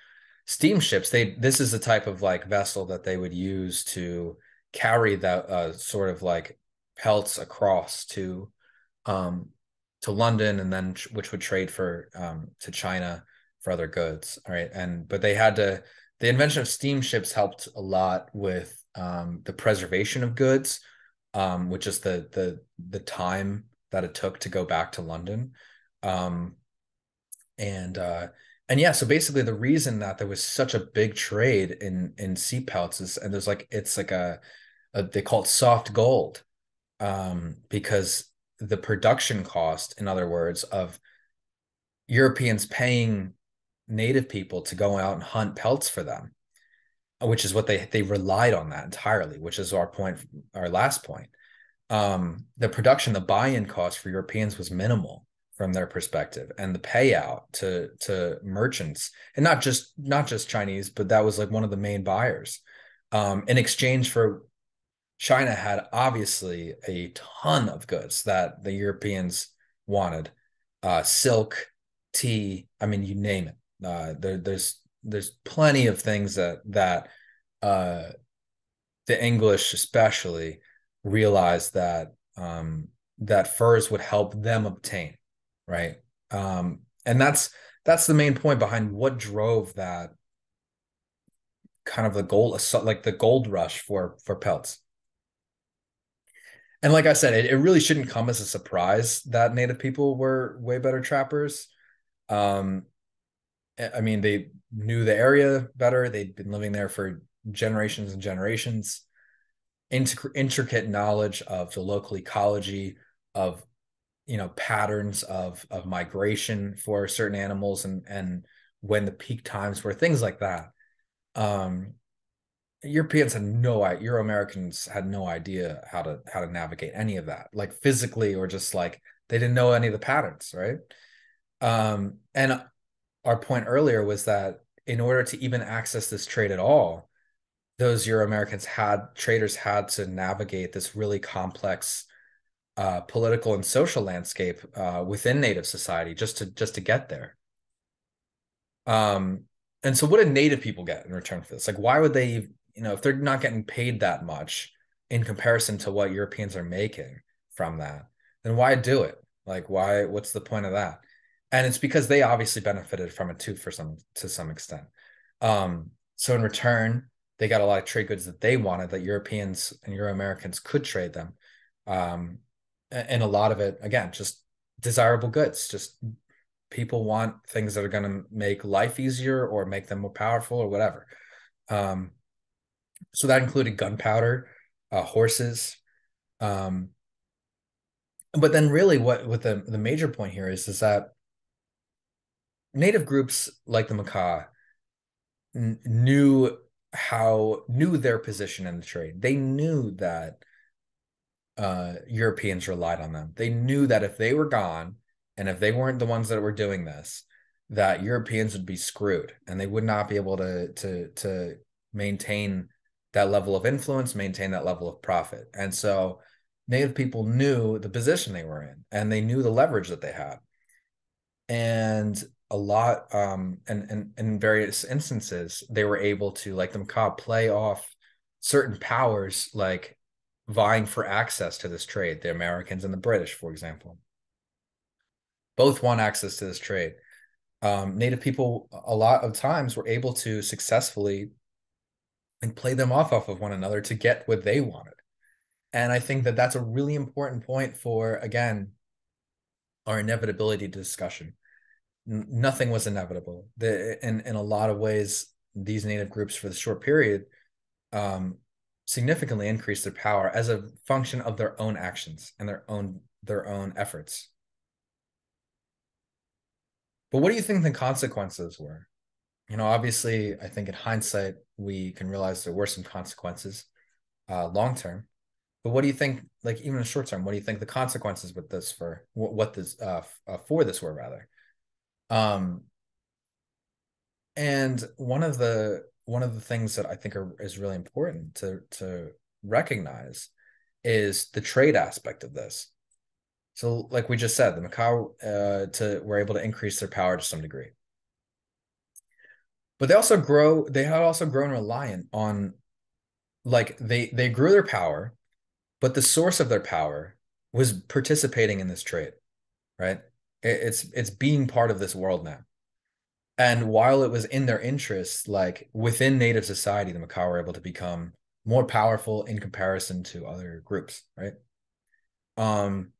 steamships, they this is the type of like vessel that they would use to carry that uh, sort of like pelts across to um, to London and then which would trade for um, to China for other goods. All right, and but they had to. The invention of steamships helped a lot with um, the preservation of goods, um, which is the the the time that it took to go back to London, um, and uh, and yeah, so basically the reason that there was such a big trade in in sea pelts is, and there's like it's like a, a they call it soft gold, um, because the production cost, in other words, of Europeans paying native people to go out and hunt pelts for them, which is what they they relied on that entirely, which is our point, our last point. Um, the production, the buy-in cost for Europeans was minimal from their perspective, and the payout to to merchants, and not just not just Chinese, but that was like one of the main buyers, um, in exchange for China had obviously a ton of goods that the Europeans wanted uh, silk, tea. I mean, you name it. Uh, there, there's there's plenty of things that that uh, the English, especially, realized that um, that furs would help them obtain, right? Um, and that's that's the main point behind what drove that kind of the gold, like the gold rush for for pelts. And like I said, it, it really shouldn't come as a surprise that Native people were way better trappers. Um, I mean, they knew the area better. They'd been living there for generations and generations. intricate knowledge of the local ecology, of you know patterns of of migration for certain animals, and and when the peak times were, things like that. Um, Europeans had no Euro Americans had no idea how to how to navigate any of that, like physically or just like they didn't know any of the patterns, right? Um, and our point earlier was that in order to even access this trade at all, those Euro Americans had traders had to navigate this really complex uh, political and social landscape uh, within Native society just to just to get there. Um, and so, what did Native people get in return for this? Like, why would they you know, if they're not getting paid that much in comparison to what Europeans are making from that, then why do it? Like, why? What's the point of that? And it's because they obviously benefited from it too, for some to some extent. Um, so in return, they got a lot of trade goods that they wanted that Europeans and Euro Americans could trade them. Um, and a lot of it, again, just desirable goods. Just people want things that are going to make life easier or make them more powerful or whatever. Um, so that included gunpowder, uh, horses. Um, but then really what, what the, the major point here is, is that native groups like the Makah n- knew how, knew their position in the trade. They knew that uh, Europeans relied on them. They knew that if they were gone and if they weren't the ones that were doing this, that Europeans would be screwed and they would not be able to to to maintain that level of influence, maintain that level of profit. And so Native people knew the position they were in and they knew the leverage that they had. And a lot, um, and, and, in various instances, they were able to, like the Makah, play off certain powers, like vying for access to this trade, the Americans and the British, for example. Both want access to this trade. Um, Native people, a lot of times, were able to successfully and play them off off of one another to get what they wanted. And I think that that's a really important point for again our inevitability discussion. N- nothing was inevitable. The in in a lot of ways, these native groups for the short period um, significantly increased their power as a function of their own actions and their own their own efforts. but what do you think the consequences were? You know, obviously, I think in hindsight, we can realize there were some consequences uh, long term. But what do you think, like even in short term, what do you think the consequences with this for what, this uh, uh, for this were rather? Um, and one of the one of the things that I think are, is really important to to recognize is the trade aspect of this. So, like we just said, the Makah uh, to were able to increase their power to some degree, but they also grow. They had also grown reliant on, like they they grew their power, but the source of their power was participating in this trade, right? It, it's it's being part of this world now. And while it was in their interest, like within native society, the Makah were able to become more powerful in comparison to other groups, right? Um,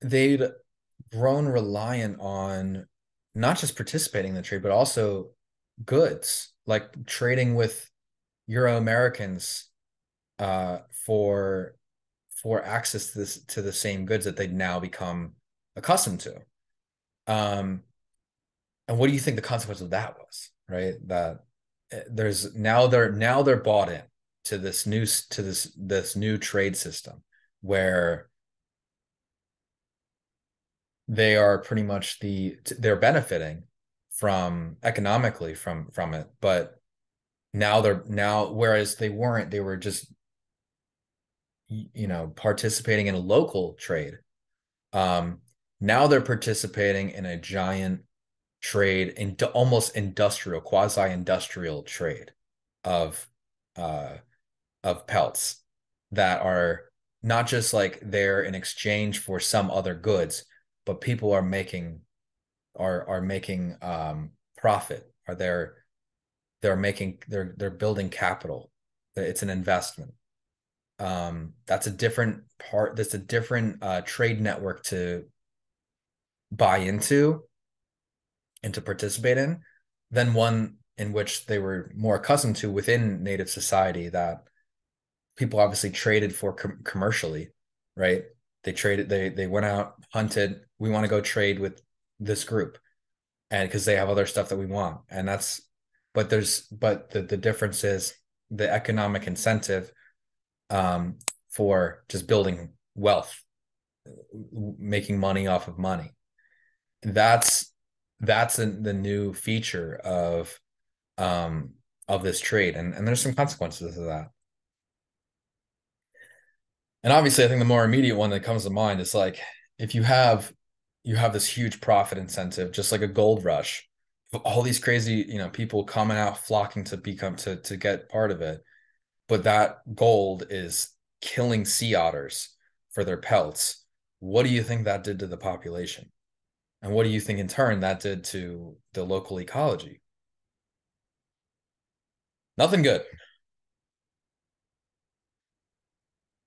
they'd grown reliant on not just participating in the trade, but also goods, like trading with Euro Americans uh, for for access to this to the same goods that they'd now become accustomed to. Um, and what do you think the consequence of that was right that eh, there's now they're now they're bought in to this new to this this new trade system where they are pretty much the they're benefiting from economically from from it but now they're now whereas they weren't they were just you know participating in a local trade. Um now they're participating in a giant trade into almost industrial, quasi-industrial trade of uh of pelts that are not just like they're in exchange for some other goods, but people are making are are making um profit. Are there they're making they're they're building capital. It's an investment. Um, that's a different part. That's a different uh, trade network to buy into and to participate in than one in which they were more accustomed to within native society that people obviously traded for com- commercially right they traded they they went out hunted we want to go trade with this group and because they have other stuff that we want. And that's but there's but the, the difference is the economic incentive um, for just building wealth making money off of money. That's that's a, the new feature of um of this trade. And and there's some consequences of that. And obviously i think the more immediate one that comes to mind is like if you have you have this huge profit incentive just like a gold rush all these crazy you know people coming out flocking to become to to get part of it but that gold is killing sea otters for their pelts what do you think that did to the population and what do you think in turn that did to the local ecology? Nothing good.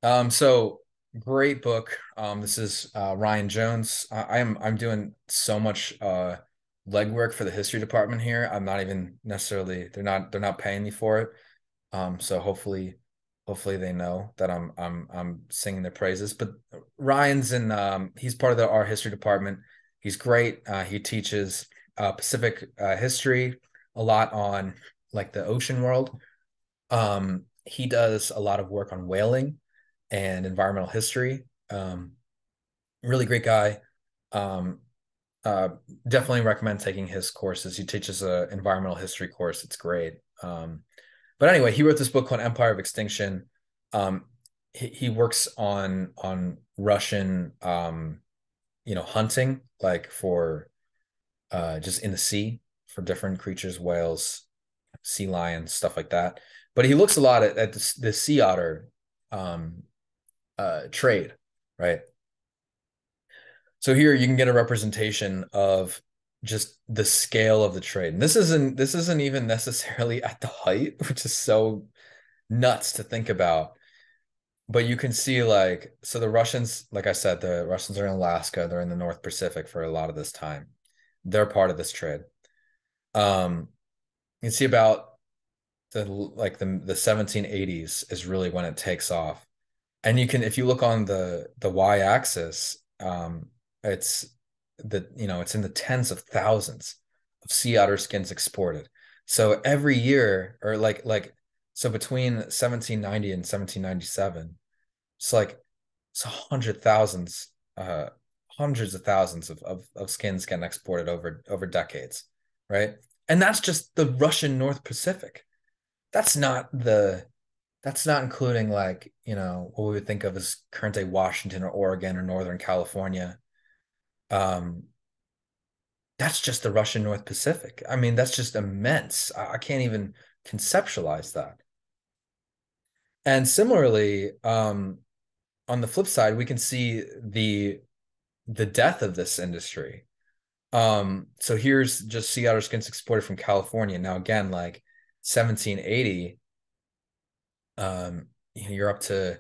Um, so great book. Um, this is uh, Ryan Jones. I, am I'm doing so much uh, legwork for the history department here. I'm not even necessarily they're not they're not paying me for it. Um, so hopefully hopefully they know that I'm I'm I'm singing their praises. But Ryan's in um, he's part of the art history department. He's great. Uh, he teaches uh, Pacific uh, history a lot on like the ocean world. Um, he does a lot of work on whaling and environmental history. Um, really great guy. Um, uh, definitely recommend taking his courses. He teaches an environmental history course. It's great. Um, but anyway, he wrote this book called Empire of Extinction. Um, he, he works on on Russian um, you know hunting like for uh just in the sea for different creatures whales sea lions stuff like that but he looks a lot at, at the, the sea otter um uh trade right so here you can get a representation of just the scale of the trade and this isn't this isn't even necessarily at the height which is so nuts to think about but you can see like so the Russians, like I said, the Russians are in Alaska, they're in the North Pacific for a lot of this time. They're part of this trade. Um, you can see about the like the the 1780s is really when it takes off. And you can if you look on the the y-axis, um, it's the you know it's in the tens of thousands of sea otter skins exported. So every year, or like like so between 1790 and 1797, it's like it's hundred thousands, uh, hundreds of thousands of, of of skins getting exported over over decades, right? And that's just the Russian North Pacific. That's not the that's not including like you know what we would think of as current day Washington or Oregon or Northern California. Um, that's just the Russian North Pacific. I mean, that's just immense. I, I can't even conceptualize that. And similarly, um, on the flip side, we can see the the death of this industry. Um, so here's just sea otter skins exported from California. Now, again, like 1780, um, you you're up to,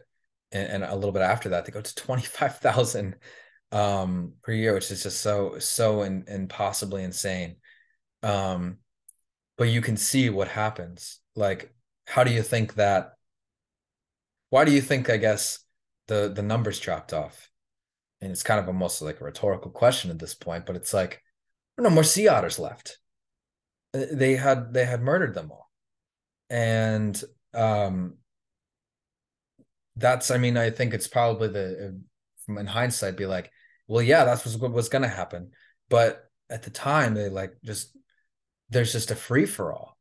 and, and a little bit after that, they go to 25,000 um, per year, which is just so, so in, impossibly insane. Um, but you can see what happens. Like, how do you think that? Why do you think, I guess, the the numbers dropped off? And it's kind of almost like a rhetorical question at this point, but it's like, no more sea otters left. Uh, they had they had murdered them all, and um, that's I mean I think it's probably the from in hindsight be like, well, yeah, that's what was going to happen, but at the time they like just there's just a free for all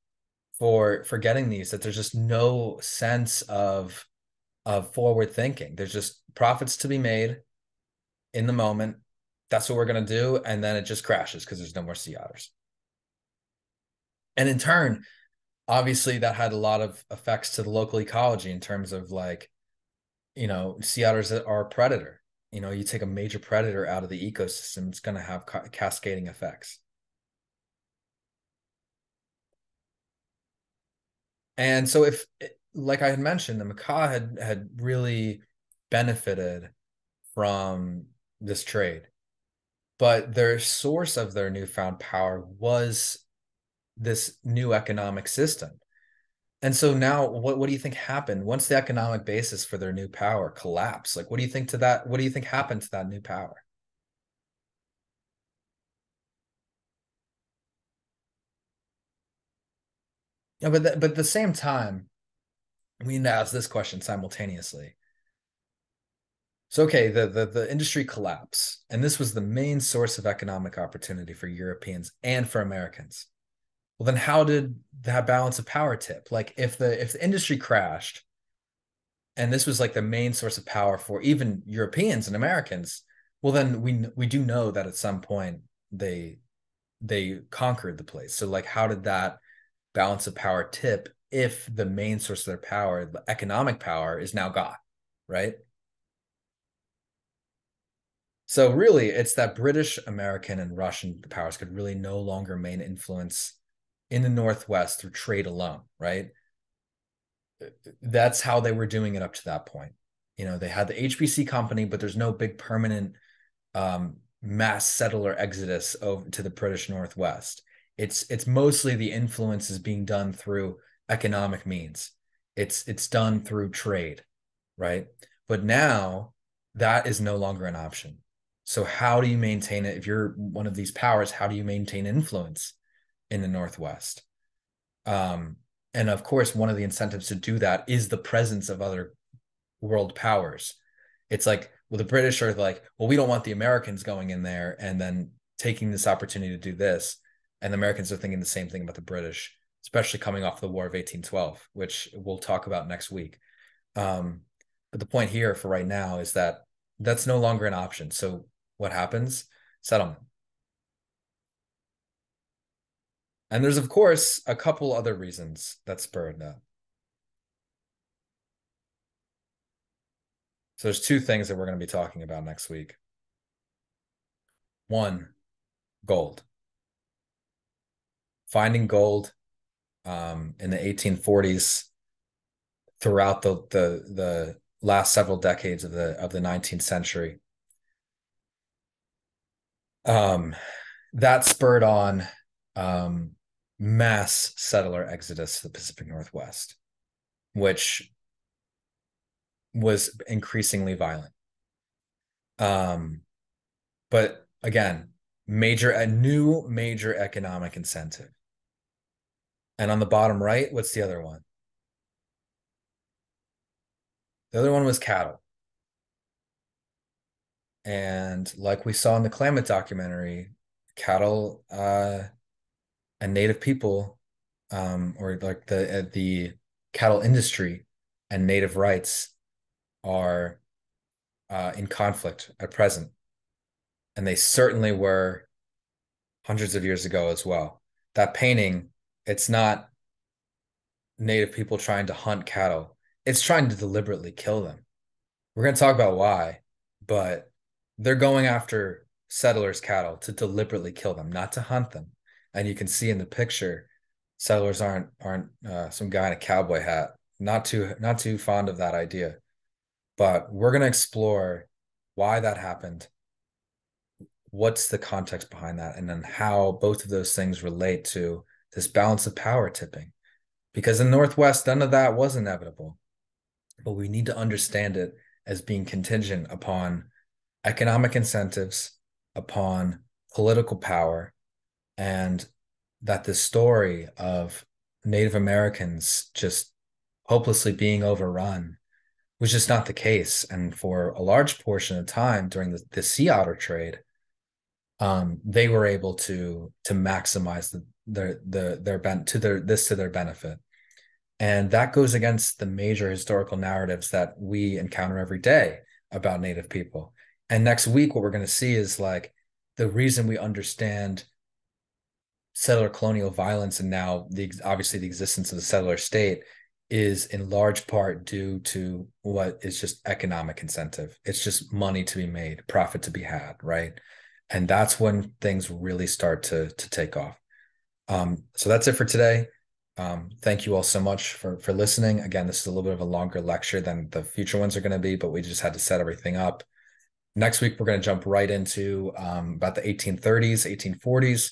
for for getting these that there's just no sense of of forward thinking. There's just profits to be made in the moment. That's what we're going to do. And then it just crashes because there's no more sea otters. And in turn, obviously, that had a lot of effects to the local ecology in terms of like, you know, sea otters are a predator. You know, you take a major predator out of the ecosystem, it's going to have ca- cascading effects. And so, if, like I had mentioned, the Makah had had really benefited from this trade, but their source of their newfound power was this new economic system. And so now what, what do you think happened once the economic basis for their new power collapsed? Like what do you think to that what do you think happened to that new power? Yeah, but the, but at the same time, we need to ask this question simultaneously. So okay, the, the the industry collapse, and this was the main source of economic opportunity for Europeans and for Americans. Well, then how did that balance of power tip? Like if the if the industry crashed, and this was like the main source of power for even Europeans and Americans, well then we we do know that at some point they they conquered the place. So like how did that balance of power tip if the main source of their power, the economic power, is now gone, right? So really, it's that British, American, and Russian powers could really no longer main influence in the Northwest through trade alone, right? That's how they were doing it up to that point. You know, they had the HBC company, but there's no big permanent um, mass settler exodus over to the British Northwest. It's it's mostly the influence is being done through economic means. It's it's done through trade, right? But now that is no longer an option. So how do you maintain it? If you're one of these powers, how do you maintain influence in the Northwest? Um, and of course, one of the incentives to do that is the presence of other world powers. It's like, well, the British are like, well, we don't want the Americans going in there and then taking this opportunity to do this. And the Americans are thinking the same thing about the British, especially coming off the War of 1812, which we'll talk about next week. Um, but the point here for right now is that that's no longer an option. So what happens? Settlement. And there's, of course, a couple other reasons that spurred that. So there's two things that we're going to be talking about next week. One, gold. Finding gold um, in the 1840s throughout the, the the last several decades of the of the 19th century um, that spurred on um, mass settler exodus to the Pacific Northwest, which was increasingly violent. Um, but again, major a new major economic incentive. And on the bottom right, what's the other one? The other one was cattle. And like we saw in the climate documentary, cattle uh, and native people, um, or like the uh, the cattle industry and native rights, are uh, in conflict at present, and they certainly were hundreds of years ago as well. That painting, it's not native people trying to hunt cattle; it's trying to deliberately kill them. We're going to talk about why, but they're going after settlers' cattle to deliberately kill them, not to hunt them. And you can see in the picture, settlers aren't aren't uh, some guy in a cowboy hat. Not too not too fond of that idea. But we're gonna explore why that happened, what's the context behind that, and then how both of those things relate to this balance of power tipping. Because in the Northwest, none of that was inevitable. But we need to understand it as being contingent upon economic incentives, upon political power, and that the story of Native Americans just hopelessly being overrun was just not the case. And for a large portion of time during the, the sea otter trade, um, they were able to to maximize the, their their their ben- to their this to their benefit. And that goes against the major historical narratives that we encounter every day about Native people. And next week, what we're going to see is like the reason we understand settler colonial violence and now the obviously the existence of the settler state is in large part due to what is just economic incentive. It's just money to be made, profit to be had, right? And that's when things really start to to take off. Um, so that's it for today. Um, thank you all so much for for listening. Again, this is a little bit of a longer lecture than the future ones are going to be, but we just had to set everything up. Next week, we're going to jump right into um, about the 1830s, 1840s,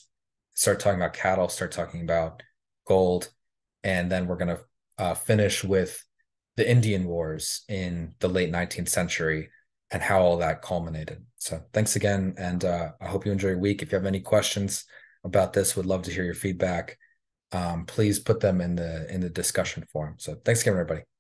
start talking about cattle, start talking about gold, and then we're going to uh, finish with the Indian Wars in the late 19th century and how all that culminated. So thanks again, and uh, I hope you enjoy your week. If you have any questions about this, would love to hear your feedback. Um, please put them in the in the discussion forum. So thanks again, everybody.